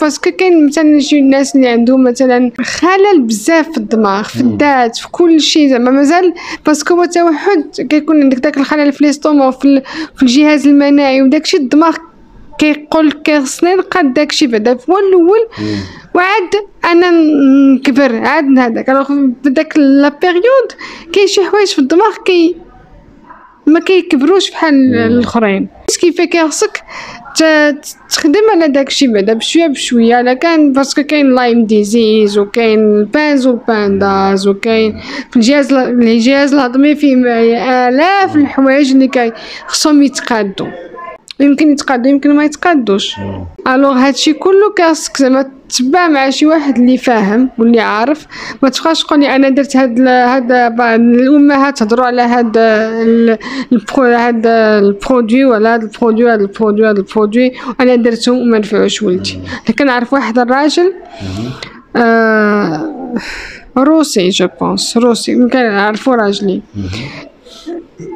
parce que كاين مثلا شي ناس اللي عندهم مثلا خلل بزاف في الدماغ في الذات في كل شيء. زعما مازال parce que هو التوحد كيكون عندك داك الخلل في l'estomac وفي في الجهاز المناعي وداكشي الدماغ كيقول لك خصني نلقى داكشي بعدا هو الأول وعاد أنا نكبر عاد هذاك. alors في داك la période كاين شي حوايج في الدماغ كي ما كيكبروش بحال الأخرين. كيف كيخصك تخدم على داكشي بعدا بشوية بشوية لا كان parce que كاين Lyme disease وكاين ال PANS وال PANDAS وكاين في الجهاز ال- الجهاز الهضمي فيه آلاف الحوايج اللي كاي خصهم يتقادوا. يمكن يتقادوا يمكن ما يتقادوش. alors هادشي كله خاصك زعما تبع مع شي واحد اللي فاهم واللي عارف. ما تبقاش تقول لي أنا درت هاد هاد الامهات هضروا على هاد ال- ال pro- هاد ال produit ولا هاد ال produit هاد ال produit هاد ال produit وأنا درته وما نفعوش ولدي. لكن نعرف واحد الراجل آه russe je pense russe. يمكن نعرفو راجلي.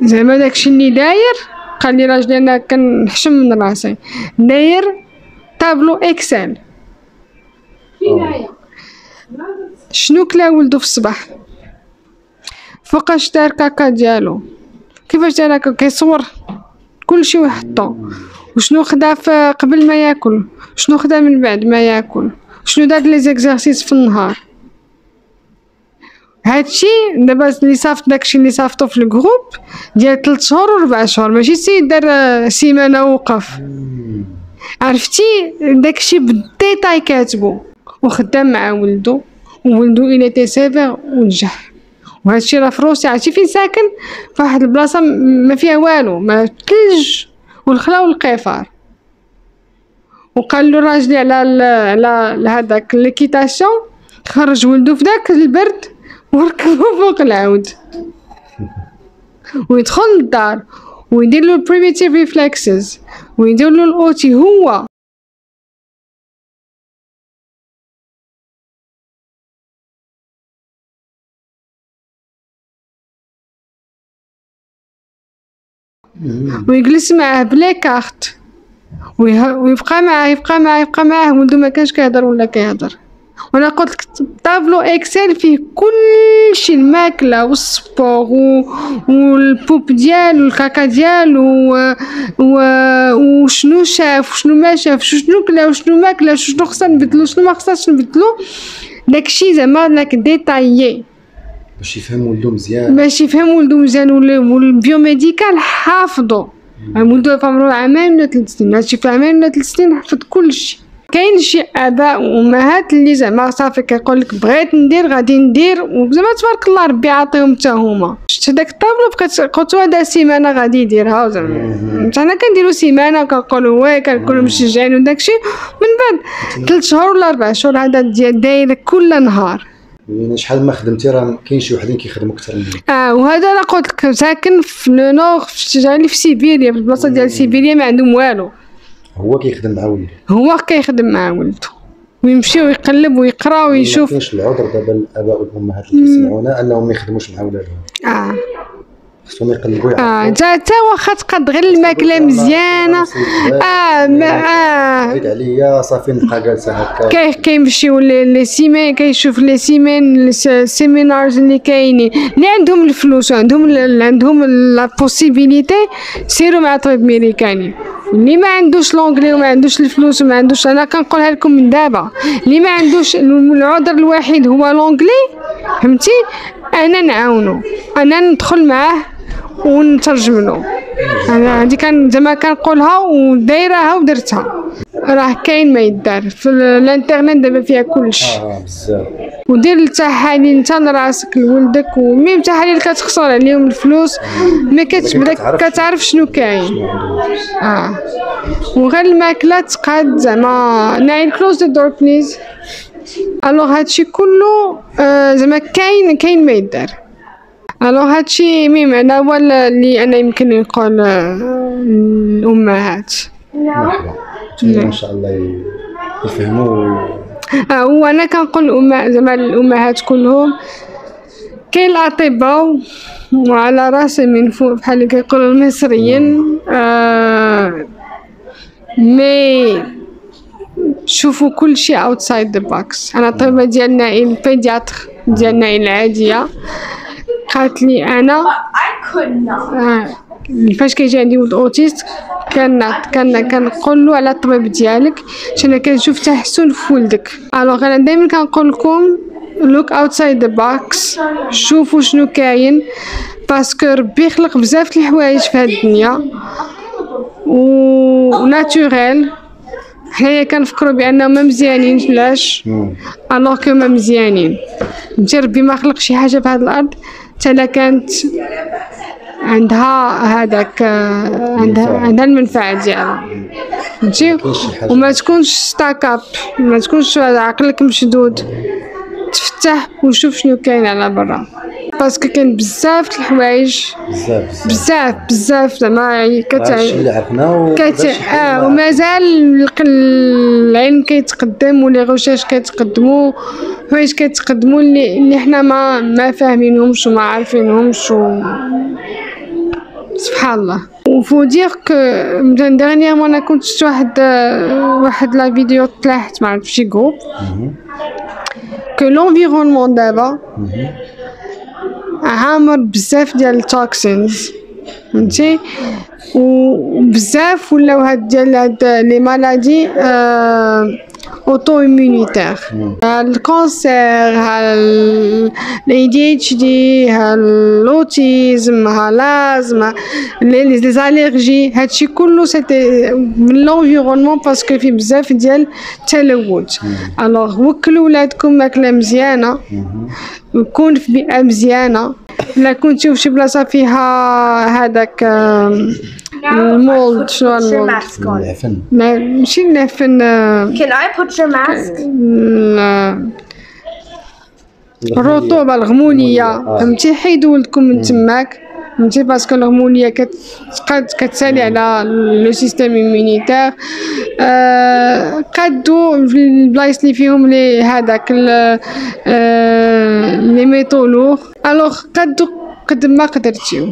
زعما داكشي اللي داير قال لي راجلي أنا كنحشم من راسي. داير tableau Excel. شنو كلا ولدو في الصباح؟ فوقاش دار كاكا ديالو. كيفاش دار هكا؟ كيصور. كلشي ويحطو. وشنو خدا قبل ما ياكل؟ شنو خدا من بعد ما ياكل؟ شنو دار les exercices في النهار؟ هادشي دابا اللي صافت داكشي اللي صافتو في ال groupe ديال 3 شهور و 4 شهور. ماشي سيد دار سيمانة ووقف عرفتي؟ داكشي بال détail كاتبو. وخدام مع ولدو. وولدو il était sévère ونجح. وهادشي راه في روسيا. عرفتي فين ساكن؟ في واحد البلاصة ما فيها والو. ما الثلج والخلا والقفار وقال له راجلي على على هذاك l'équitation خرج ولدو في داك البرد وركبو فوق العود ويدخل للدار ويدير له ال primitive reflexes ويدير له ال OT هو ويجلس معاه بلا كارت ويبقى معاه يبقى معاه يبقى معاه ولدو ما كانش كيهضر ولا كيهضر وأنا قلت لك tableau Excel فيه كل شيء الماكلة وال sport و... وال poop ديالو والكاكا ديالو و... و... وشنو شاف وشنو ما شاف شنو كلا وشنو ما كلا شنو خصنا نبدلو شنو ما خصناش نبدلو داكشي زعما داك détaillé. باش يفهم ولدو مزيان. باش يفهم ولدو مزيان وال biomedical حافظو. ولدو في عامين ولا ثلاث سنين. هادشي في عامين ولا ثلاث سنين حفظ كلشي. كاين شي اباء وامهات اللي زعما صافي كيقول لك بغيت ندير غادي ندير وزعما تبارك الله ربي عاطيهم حتى هما. شفت هداك الطابلو بقيت قلت هذا سيمانة غادي يديرها زعما حنا كنديرو سيمانة وكنقولوا واه كنكونوا مشجعين وداكشي من بعد ثلاث شهور ولا أربع شهور هذا ديال داير كل نهار. يعني شحال ما خدمتي راه كاين شي وحدين كيخدموا أكثر منك. آه وهذا أنا قلت لك ساكن في لو نور في الشجره اللي في سيبيريا في البلاصة ديال سيبيريا ما عندهم والو. هو كيخدم مع ولده هو كيخدم مع ولده ويمشي ويقلب ويقرا ما ويشوف كاينش العذر دابا الاباء والأمهات اللي كيسمعونا أنهم ما يخدموش مع ولادهم. آه. خصهم يقلبوا آه تا واخا تقاد غير الماكلة مزيانة. آه ما آه. زيد عليا صافي نبقى جالسة هكا. كي كيمشيو les sémin- كيشوف les sémin- ال seminars اللي كاينين. اللي عندهم الفلوس وعندهم عندهم la possibilité سيروا مع طبيب أمريكاني. اللي ما عندوش l'anglais وما عندوش الفلوس وما عندوش أنا كنقولها لكم من دابا اللي ما عندوش العذر الوحيد هو l'anglais فهمتي أنا نعاونو أنا ندخل معاه ونترجم له أنا هذه كان زعما كنقولها ودايرها ودرتها راه كاين ما يدار. في ال- الانترنت دابا فيها كلشي آه بزاف. ودير التحاليل انت لراسك لولدك و même تحاليل كتخسر عليهم الفلوس. ما كتبدا كتعرف شنو كاين. آه. وغير الماكله تقاد زعما. نايل close the door please alors هادشي كله آه زعما كاين كاين ما يدار. alors هادشي même أنا هو اللي أنا يمكن نقول آه، الامهات نتمنى إن شاء الله يفهموا. آه وأنا كنقول الأم زعما الأمهات كلهم كاين الأطباء وعلى راسي من فوق بحال اللي كيقولوا المصريين آه mais شوفوا كل شيء outside the box أنا الطبيبة ديالنا ال pédiatre ديالنا العادية. قالت لي أنا I could not. آه، فاش كيجي عندي ولد autiste كان كان كنقول له على الطبيب ديالك أنا كنشوف تحسن في ولدك. alors أنا دائما كنقول لكم look outside the box شوفوا شنو كاين parce que ربي خلق بزاف الحوايج في هاد الدنيا. و naturel حنايا كنفكروا بانهم ما مزيانين علاش. Alors que ما مزيانين. فهمتي ربي ما خلق شي حاجة في هاد الأرض حتى كانت عندها هذاك آه، عندها. عندها المنفعه ديالها. فهمتي. وما تكونش stuck up ما تكونش عقلك مشدود. تفتح وشوف شنو كاين على برا. parce que كاين بزاف د الحوايج. بزاف بزاف. زعما هادشي كتعي اللي عرفناه كت... ومازال آه العلم كيتقدم ولي غوشاش كيتقدموا حوايج كيتقدموا اللي اللي حنا ما ما فاهمينهمش وما عارفينهمش و... سبحان الله و faut dire que مثلا dernièrement أنا كنت شفت واحد واحد la vidéo طلعت مع شي groupe que l'environnement دابا عامر بزاف ديال ال toxins فهمتي وبزاف ولاو هاد ديال هاد les maladies auto-immunitaires ال cancer ها ال ADHD ها ال autisme ها لازم les les allergies هادشي كله c'était من l'environnement parce que فيه بزاف ديال التلوث alors وكلوا ولادكم ماكله مزيانه وكون في بيئة مزيانة لا كنتي في شي بلاصة فيها هذاك آم، المولد شنو المولد ما ماشي آه، Can I put your mask? ال- الرطوبة الغمولية آه. فهمتي حيدوا ولدكم من تماك فهمتي باسكو الغمولية كت قد كتسالي على لو سيستيم ايمونيتير آه قدو في البلايص اللي فيهم لي هذاك آه les métaux lourds alors قدو قد ما قدرتيو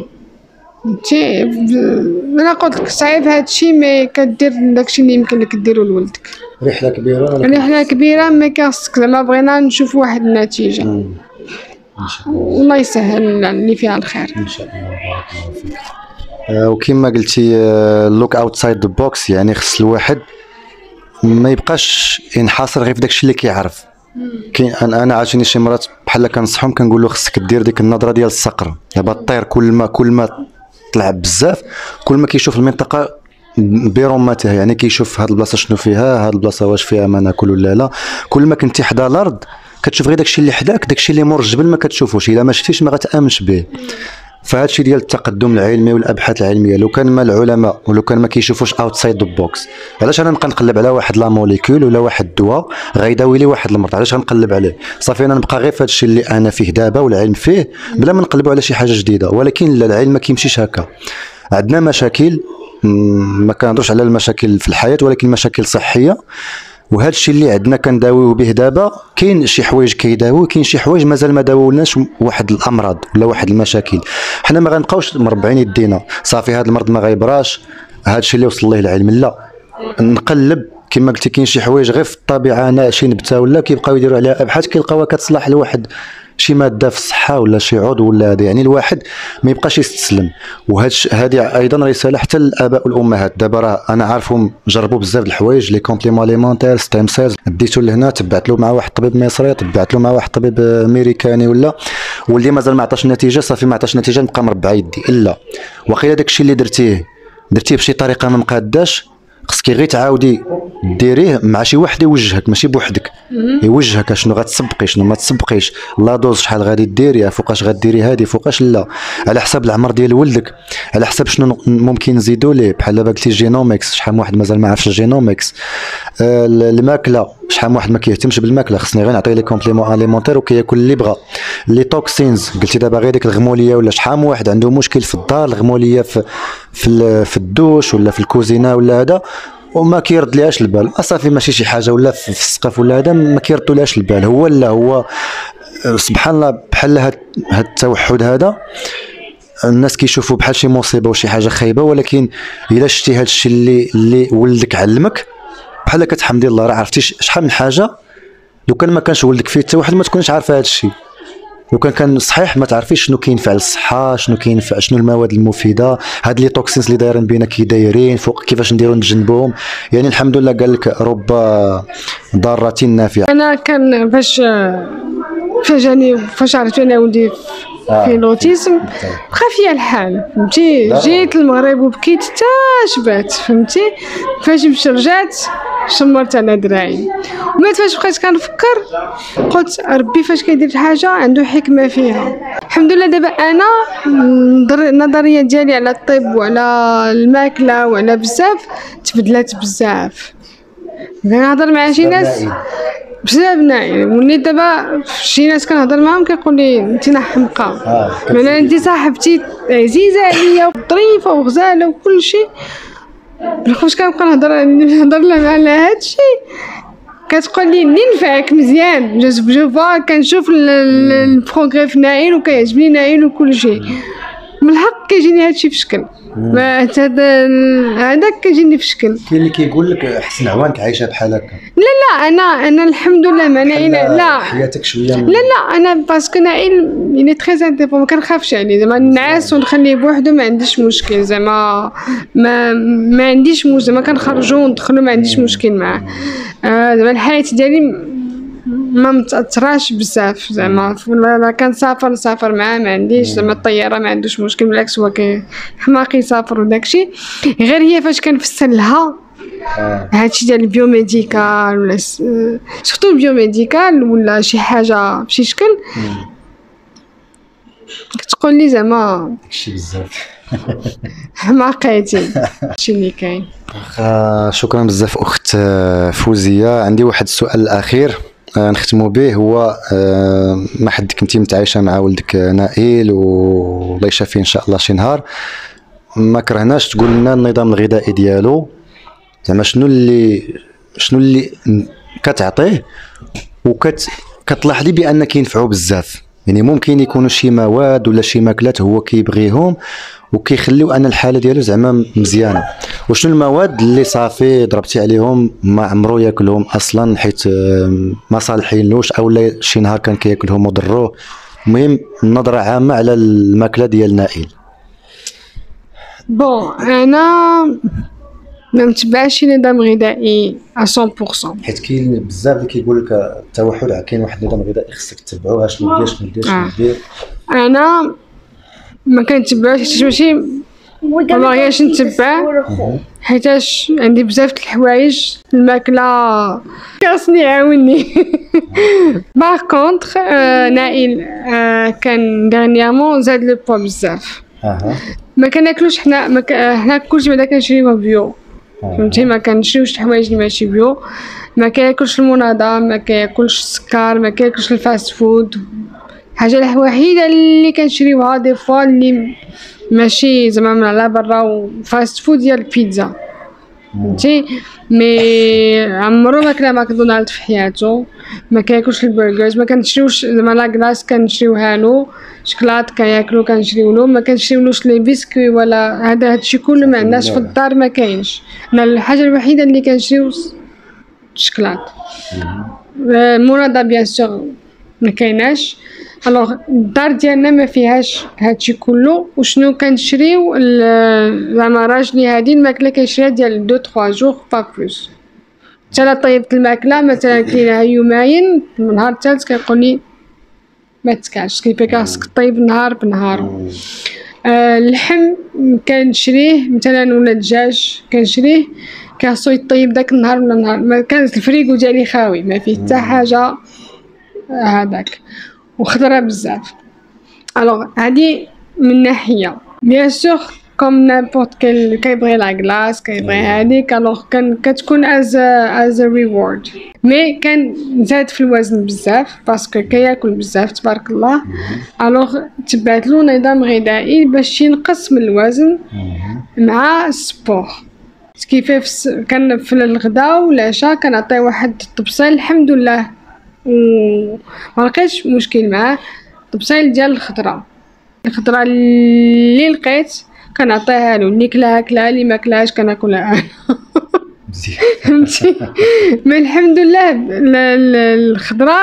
ب- أنا قلت لك صعيب هادشي mais كدير داكشي اللي يمكن لك ديرو لولدك. رحلة كبيرة رحلة كبيرة ما كاصك زعما بغينا نشوف واحد النتيجة. إن شاء الله. يسهل اللي فيها الخير. إن شاء الله بارك الله فيك. آه، وكما قلتي look outside the box يعني خص الواحد ما يبقاش ينحصر غير في داكشي اللي كيعرف. كاين أنا أنا عاوتاني شي مرات بحال كنصحهم كنقول له خصك دير ديك النظرة ديال الصقر. دابا الطير كل ما كل ما تلعب بزاف. كل ما كيشوف المنطقة برمتها يعني كيشوف هاد البلاصة شنو فيها هاد البلاصة واش فيها ما ناكل ولا لا. كل ما كنتي حدا الأرض كتشوف غير داكشي اللي حداك داكشي اللي مور الجبل ما كتشوفوش. إلا ما شفتيش ما غتأمنش به. فهذا الشيء ديال التقدم العلمي والأبحاث العلمية لو كان ما العلماء ولو كان ما كيشوفوش outside the box علاش أنا نبقى نقلب على واحد لا موليكول ولا واحد الدواء غيداوي لي واحد المرض؟ علاش غنقلب عليه؟ صافي أنا نبقى غير في هذا الشيء اللي أنا فيه دابا والعلم فيه بلا ما نقلبوا على شي حاجة جديدة. ولكن لا العلم ما كيمشيش هكا. عندنا مشاكل ما كنهضرش على المشاكل في الحياة ولكن مشاكل صحية. وهذا الشيء اللي عندنا كنداويو به دابا كاين شي حوايج كيداويو كاين شي حوايج مازال ما داوولناش واحد الأمراض ولا واحد المشاكل. حنا ما غنبقاوش مربعين يدينا. صافي هذا المرض ما غيبراش. هذا الشيء اللي وصل ليه العلم. لا نقلب. كما قلتي كاين شي حوايج غير في الطبيعة أنا شي نبته ولا كيبقاو يديروا عليها أبحاث كيلقاوها كتصلح لواحد. شي مادة في الصحة ولا شي عضو ولا هذا يعني الواحد ما يبقاش يستسلم. وهذا هذه أيضا رساله حتى للاباء والأمهات. دابا راه أنا عارفهم جربوا بزاف الحوايج les compléments alimentaires stem cells. ديتو لهنا تبعت له مع واحد الطبيب مصري تبعت له مع واحد الطبيب أمريكاني ولا. واللي مازال ما عطاش نتيجة صافي ما عطاش نتيجة نبقى مربع يدي. إلا. وقيلا داكشي اللي درتيه. درتيه بشي طريقة ما مقاداش خصك غير تعاودي ديريه مع شي واحد يوجهك ماشي بوحدك. يوجهك شنو غتسبقي شنو ما تسبقيش. لا دوز شحال غادي ديريها فوقاش غديري هادي فوقاش لا. على حساب العمر ديال ولدك على حساب شنو ممكن نزيدو ليه. بحال دابا قلتي genomics شحال واحد مازال ما عرفش ال genomics. ال- الماكلة. شحال من واحد ما كيهتمش بالماكلة خصني غير نعطيه les compléments alimentaires وكياكل اللي بغا. les toxins قلتي دابا غير ديك الغمولية ولا شحال من واحد عنده مشكل في الدار الغمولية في في, في الدوش ولا في الكوزينة ولا هذا وما كيرد ليهاش البال. صافي ماشي شي حاجة ولا في السقف ولا هذا ما كيردو ليهاش البال. هو لا هو سبحان الله بحال هاد التوحد هذا الناس كيشوفوا بحال شي مصيبة وشي حاجة خايبة ولكن إلا شتي هاد الشيء اللي اللي ولدك علمك بحال كتحمدي الله راه عرفتي شحال من حاجة. لو كان ما كانش ولدك فيه حتى واحد ما تكونش عارفة هاد الشيء. لو كان كان صحيح ما تعرفيش شنو كينفع للصحه شنو كينفع شنو المواد المفيدة. هاد les toxins اللي دايرين بينا كي دايرين فوق كيفاش نديرو نتجنبوهم. يعني الحمد لله قال لك رب ضارة نافعة. أنا كان فاش فاش جاني فاش عرفت أنا ولدي في ال autisme. بقى فيا الحال فهمتي؟ جيت المغرب وبكيت حتى شبات فهمتي؟ فاش مشيت رجعت شمرت على دراعي. ومن فاش بقيت كنفكر قلت ربي فاش كيدير حاجة عنده حكمة فيها. الحمد لله دابا أنا النظر- النظريه ديالي على الطب وعلى الماكلة وعلى بزاف تبدلات بزاف. كنهضر مع شي ناس بزاف ناعي وليت دابا شي ناس كنهضر معاهم كيقول لي انت حمقى معناها انت صاحبتي عزيزة عليا وظريفه وغزالة وكل شيء بالخوش كنبقى نهضر نهضر لها على هادشي. كتقول لي اللي نفعك مزيان. je vois كنشوف ال- ال- ال progrès في نايل وكيعجبني نايل وكل شيء من الحق كيجيني هادشي في شكل هذا هذاك كيجيني في شكل كاين اللي كيقول لك حسن عوانك عايشة بحال هكا. لا أنا أنا الحمد لله ما أنا لا. حياتك شوية لا لا أنا parce que نائل يعني très indépendant ما كنخافش عليه زعما نعاس ونخليه بوحدو ما عنديش مشكل. زعما ما ما عنديش زعما كنخرجو وندخلو ما عنديش مشكل معاه. آه، زعما الحياة ديالي ما متاثراش بزاف زعما. ولا كنسافر نسافر معاه ما عنديش زعما الطيارة ما عندوش مشكل بالعكس هو حماق يسافر وداكشي غير هي فاش كنفسر لها هادشي ديال ال biomedical ولا آه، surtout ال biomedical ولا شي حاجة بشي شكل. كتقول لي زعما شي بزاف. حماقيتي هادشي اللي كاين. آه شكرا بزاف أخت آه، فوزية. عندي واحد السؤال الأخير. آه نختموا به هو آه ما حد كنتي متعايشة مع ولدك نائل والله يشافيه إن شاء الله شي نهار. ما كرهناش تقول لنا النظام الغذائي ديالو. زعما شنو اللي شنو اللي كتعطيه وكت كتلاحظي بأن كينفعو بزاف. يعني ممكن يكونوا شي مواد ولا شي ماكلات هو كيبغيهم وكيخليو ان الحالة ديالو زعما مزيانة. وشنو المواد اللي صافي ضربتي عليهم ما عمرو ياكلهم أصلا حيت ما صالحينلوش أو لا شي نهار كان كياكلهم وضروه. المهم نظرة عامة على الماكلة ديال نائل. بون أنا ما متبعش نظام غذائي 100% حيت كاين بزاف اللي كيقول لك التوحد كاين واحد النظام غذائي خصك تتبعوه شنو ندير شنو ندير شنو آه. ندير أنا ما كنتبعش حيت ماشي ما باغياش نتبع. حيتاش عندي بزاف د الحوايج. الماكلة خاصني يعاوني باغ كونطخ آه، نائل آه، كان ديرنيامون زاد لو بوا بزاف. ما كناكلوش حنا ما ك... حنا كلشي بعدا كنشريوه bio. فهمتي؟ ما كنشريوش الحوايج اللي ماشي bio. ما كياكلش المناضه ما كياكلش السكر ما كياكلش ال fast food. الحاجة الوحيده اللي كنشريوها des fois اللي ماشي زعما من على برا و fast food هي البيتزا. فهمتي؟ mais عمرو ما كلا ماكدونالد في حياته ما كياكلش ال burgers ما كنشريوش زعما la glace كنشريوها له شكلاط كياكلو كنشريو له ما كنشريولوش les biscuits ولا هذا هادشي كله ما عندناش في الدار ما كاينش. أنا الحاجة الوحيدة اللي كنشريو الشكلاط المناضه bien sûr ما كايناش. alors الدار ديالنا ما فيهاش هادشي كله وشنو كنشريو زعما راجلي هادي الماكله كيشريها ديال deux trois jours pas plus حتى طيبت الماكله مثلا كاينها يومين النهار الثالث كيقول لي ما تكالش كيفاش خاصك طيب نهار بنهار آه اللحم كنشريه مثلا ولا الدجاج كنشريه كخصو يطيب داك النهار ولا النهار ما كانت الفريكو ديالي خاوي ما فيه حتى حاجة آه، هذاك وخضرة بزاف. alors هادي من ناحية. bien sûr comme n'importe quel كيبغي la glace كيبغي هاديك alors كان كتكون as as reward mais كان زاد في الوزن بزاف parce que كياكل بزاف تبارك الله. alors تبعت له نظام غذائي باش ينقص من الوزن مع ال sport. الس- كان في الغداء والعشاء كنعطيه واحد الطبسيل الحمد لله. وما لقيتش مشكل معاه. طبسيل ديال الخضره الخضره اللي لقيت كنعطيها له. اللي كلاها كلاها اللي ما كلاهاش كناكلها أنا. فهمتي؟ mais الحمد لله ال- ال- الخضره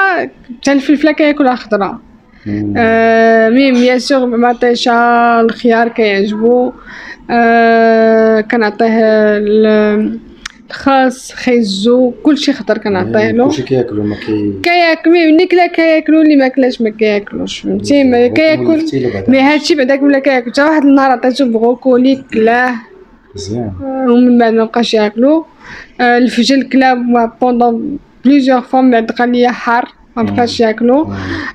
حتى الفلفلة كياكلها خضره آه mais bien ما عطيتها الخيار كيعجبو. آه كنعطيه الخاص خيزو كلشي خضر كنعطيه له كلشي كياكلوا ما كي كياكل mais اللي كلا كياكلو اللي ما كلاش ما كياكلوش فهمتي؟ ما كياكل mais هادشي بعدا ولا كياكل حتى واحد النهار عطيتو brocoli كلاه مزيان. آه، ومن بعد ما بقاش ياكلو. آه، الفجل كلا pendant plusieurs fois من بعد قال لي حار ما بقاش ياكلو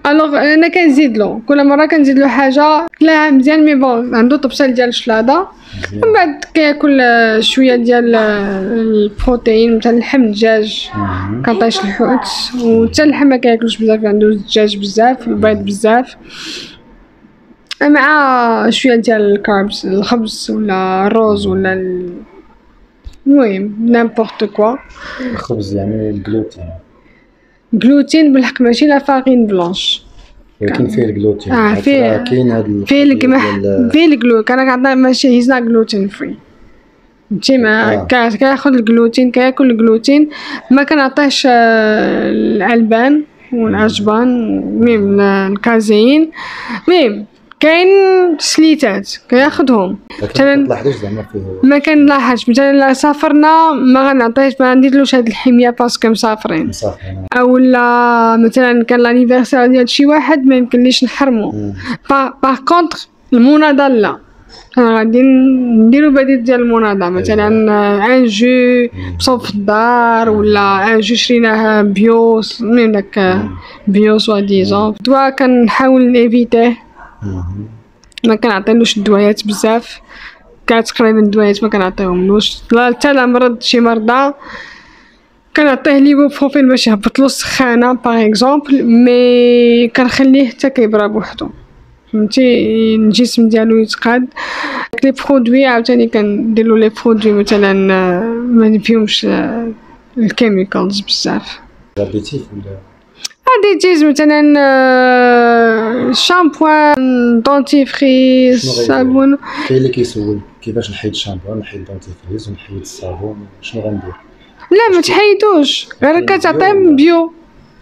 alors أنا كنزيد له. كل مرة كنزيد له حاجة كلاها مزيان mais bon عنده طبسيل ديال الشلاضه من بعد كياكل آه، شوية ديال آه، البروتين مثلا اللحم الدجاج كنعطيش الحوت. وحتى اللحم ما كياكلوش بزاف عنده الدجاج بزاف البيض بزاف. مع شوية ديال ال carbs الخبز ولا الروز ولا ال- المهم n'importe quoi الخبز يعني الجلوتين. جلوتين بالحق ماشي la farine blanche. ولكن فيه الجلوتين. آه، حيت فيه- كاين هاد فيه القمح فيه الجلو كان كنعطي ماشي هيزنا gluten free فهمتي؟ ما آه. كياخد الجلوتين كياكل الجلوتين. ما كنعطيهش آه، الألبان والعجبان ميم الكازيين ميم كاين سليتات كياخدهم لكن مثلا ما كنلاحظش مثلا لا سافرنا ما غنعطيهش ما نديرلوش هاد الحمية باسكو مسافرين. مصافي أو لا مثلا كان لانيفرسير ديال شي واحد ما يمكنليش نحرمو. باغ كونطخ المناضه لا. أنا غادي نديرو بديل ديال المناضه مثلا ان جو مصوب في الدار ولا ان جو شريناه بيو المهم داك بيو سوا ديزون دوا كنحاول نيفيتيه ما كنعطيلوش الدوايات بزاف. كاع تقريبا الدوايات ما كنعطيهملوش لا حتى لا مرض شي مرضى. كنعطيه لي بروفيل باش يهبط له السخانة باغ اكزومبل مي كنخليه حتى كيبرا بوحدو. فهمتي؟ الجسم ديالو يتقاد. les produits عاوتاني كنديرلو les produits مثلا آه، ما فيهمش آه، ال chemicals بزاف. غادي تجيز مثلا shampooing dentifrice؟ صابون. كاين اللي كيسول كيفاش نحيد الشامبو؟ نحيد ال dentifrice ونحيد الصابون شنو غندير؟ لا ما تحيدوش. غير كتعطيهم bio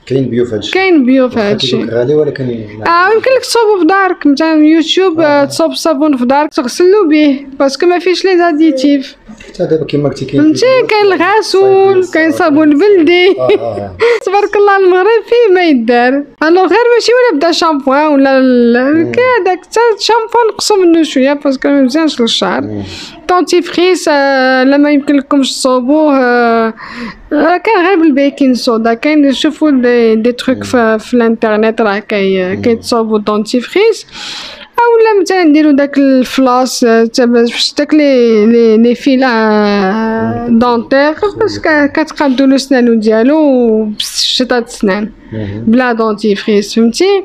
كاين bio في هادشي. كاين bio في واخا هادشي. غالي ولكن آه يمكن لك تصوبو في دارك مثلا يوتيوب آه، تصوب الصابون في دارك تغسلو به parce que ما فيش les additifs. حتى دابا كيما قلتي كاين فهمتي؟ كاين الغسول كاين صابون بلدي. آه تبارك الله المغرب فيه ما يدار. alors غير ماشي ولا بدا شامبوان ولا كذاك حتى الشامبوان نقصو منه شوية parce que ما مزيانش للشعر. dentifrice آه، لما يمكن لكمش تصوبوه كان غير بال baking soda كاين شوفوا des, des trucs في, في الانترنت راه كي كيتصوبوا dentifrice أولا مثلا نديرو داك ال floss باش داك لي لي لي فيل آه، dentaires باش كتقادو له سنانو ديالو بشيتا السنان بلا dentifrice فهمتي؟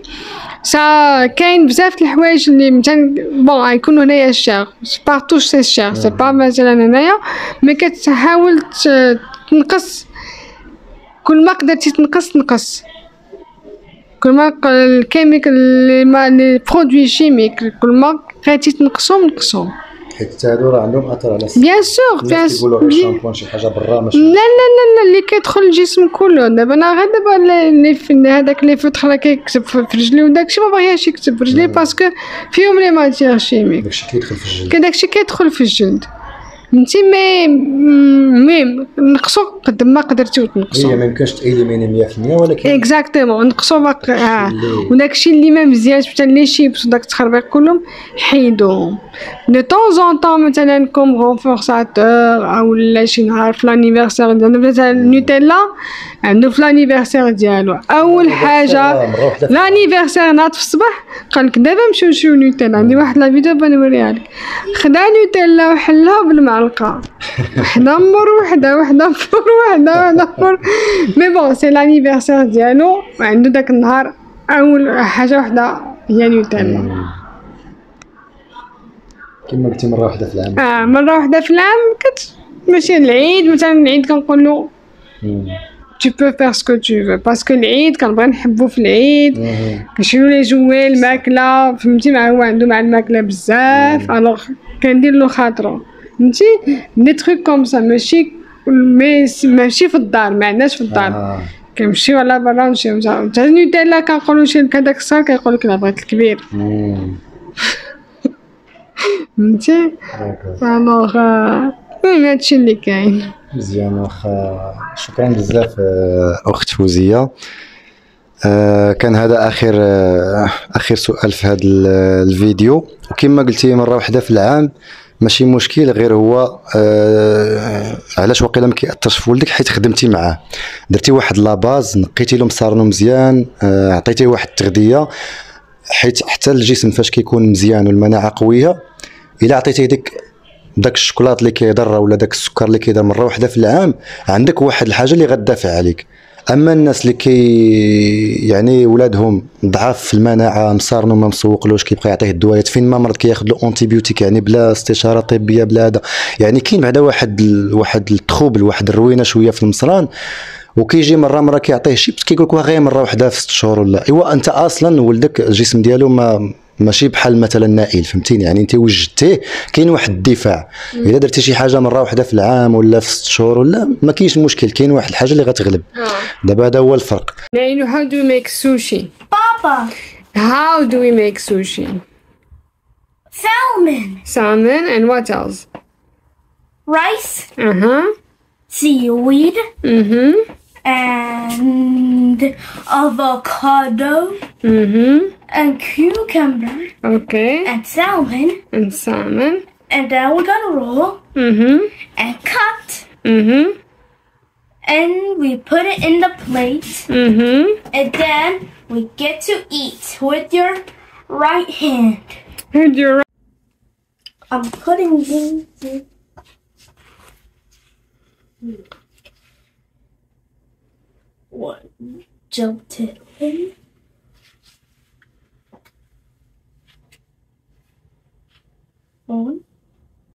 سا كاين بزاف الحوايج اللي مثلا bon غيكونوا هنايا cher. partout c'est cher c'est pas مثلا هنايا. mais كتحاول تنقص. كل ما قدرتي تنقص تنقص. كل ما ال chemical لي ما les produits chimiques كل ما بغيتي تنقصهم نقصهم حيت هادو راه عندهم أثر على bien sûr bien كيقولوا sur ال shampooing شي حاجة برا ماشي لا لا لا لا اللي كيدخل الجسم كله. دابا أنا غير دابا اللي- في هذاك اللي فتح راه كيكتب في رجلي وداكشي ما باغياش يكتب في رجلي parce que فيهم les matières chimiques داكشي كيدخل في الجلد. داكشي كيدخل في الجلد. فهمتي مي مي نقصو قد ما قدرتي هي تنقصو ما يمكنش ت éliminer 100% ولكن exactement نقصو باقي آه. اللي- وداكشي اللي ما مزيانش مثلا les chips وداك التخربيق كلهم حيدوهم. de temps en temps مثلا comme renforçateur أو لا شي نهار في l'anniversaire ديالنا مثلا النوتيلا عنده في l'anniversaire ديالو. أول حاجة l'anniversaire ناض في الصباح قال لك دابا نمشيو نشريو نوتيلا عندي واحد la vidéo بنوريها لك. خدا نوتيلا وحلها بالمعلقه وحدة مر وحدة وحدة مر وحدة وحدة مر mais bon c'est l'anniversaire ديالو. وعنده داك النهار أول حاجة وحدة هي نوتيلا كما قلتي مرة واحدة في العام. آه مرة واحدة في العام. كت ماشي العيد مثلا العيد كنقول له مم. tu peux faire ce que tu veux. parce que العيد كنبغي نحبو في العيد. كنشريو ليه جوي الماكله فهمتي؟ مع هو عنده مع الماكلة بزاف. alors كندير له خاطرو. فهمتي؟ des trucs comme ça ماشي ماشي في الدار ما عندناش في الدار. آه. كنمشيو على برا نمشيو حتى نوتيلا كنقولو شي لك هداك الصغير كيقول لك لا بغيت الكبير. فهمتي. alors آه، المهم هادشي اللي كاين. مزيان واخا. شكرا بزاف آه، أخت فوزية. آه، كان هذا آخر آه، آخر سؤال في هذا ال- الفيديو. وكما قلتي مرة واحدة في العام ماشي مشكل غير هو آه علاش واقيلا ما كيأثرش في ولدك حيت خدمتي معاه. درتي واحد la base نقيتي له مصارنو مزيان آه عطيتيه واحد التغذية حيت حتى الجسم فاش كيكون مزيان والمناعة قوية إلا عطيتيه ديك داك الشوكولات اللي كيضر ولا داك السكر اللي كيضر مرة واحدة في العام عندك واحد الحاجة اللي غتدافع عليك. أما الناس اللي كي يعني ولادهم ضعاف في المناعة مصارنو ما مسوقلوش كيبقى يعطيه الدوايات. فين ما مرض كياخذ له antibiotiques يعني بلا استشارة طبية بلا هذا. يعني كاين بعدا واحد ال... واحد التخوبل واحد الروينة شوية في المصران وكيجي مرة مرة كيعطيه شيبس كيقول لك غير مرة واحدة في ست شهور ولا ايوا أنت أصلا ولدك الجسم ديالو ما ماشي بحال مثلا نائل فهمتيني يعني أنت وجدتيه كاين واحد الدفاع إلا درتي شي حاجة مرة واحدة في العام ولا في ست شهور ولا ما كاينش مشكل كاين واحد الحاجة اللي غتغلب دابا هذا هو الفرق we make sushi? Papa. How do we make sushi? Salmon. Salmon and what else? Rice. Uh huh. Seaweed. Mm hmm. And avocado. Mm. And cucumber. Okay. And salmon. And salmon. And then we're gonna roll Mm and cut. Mm. And we put it in the plate. Mm. And then we get to eat with your right hand. And you're I'm putting these. One jumped it in. One,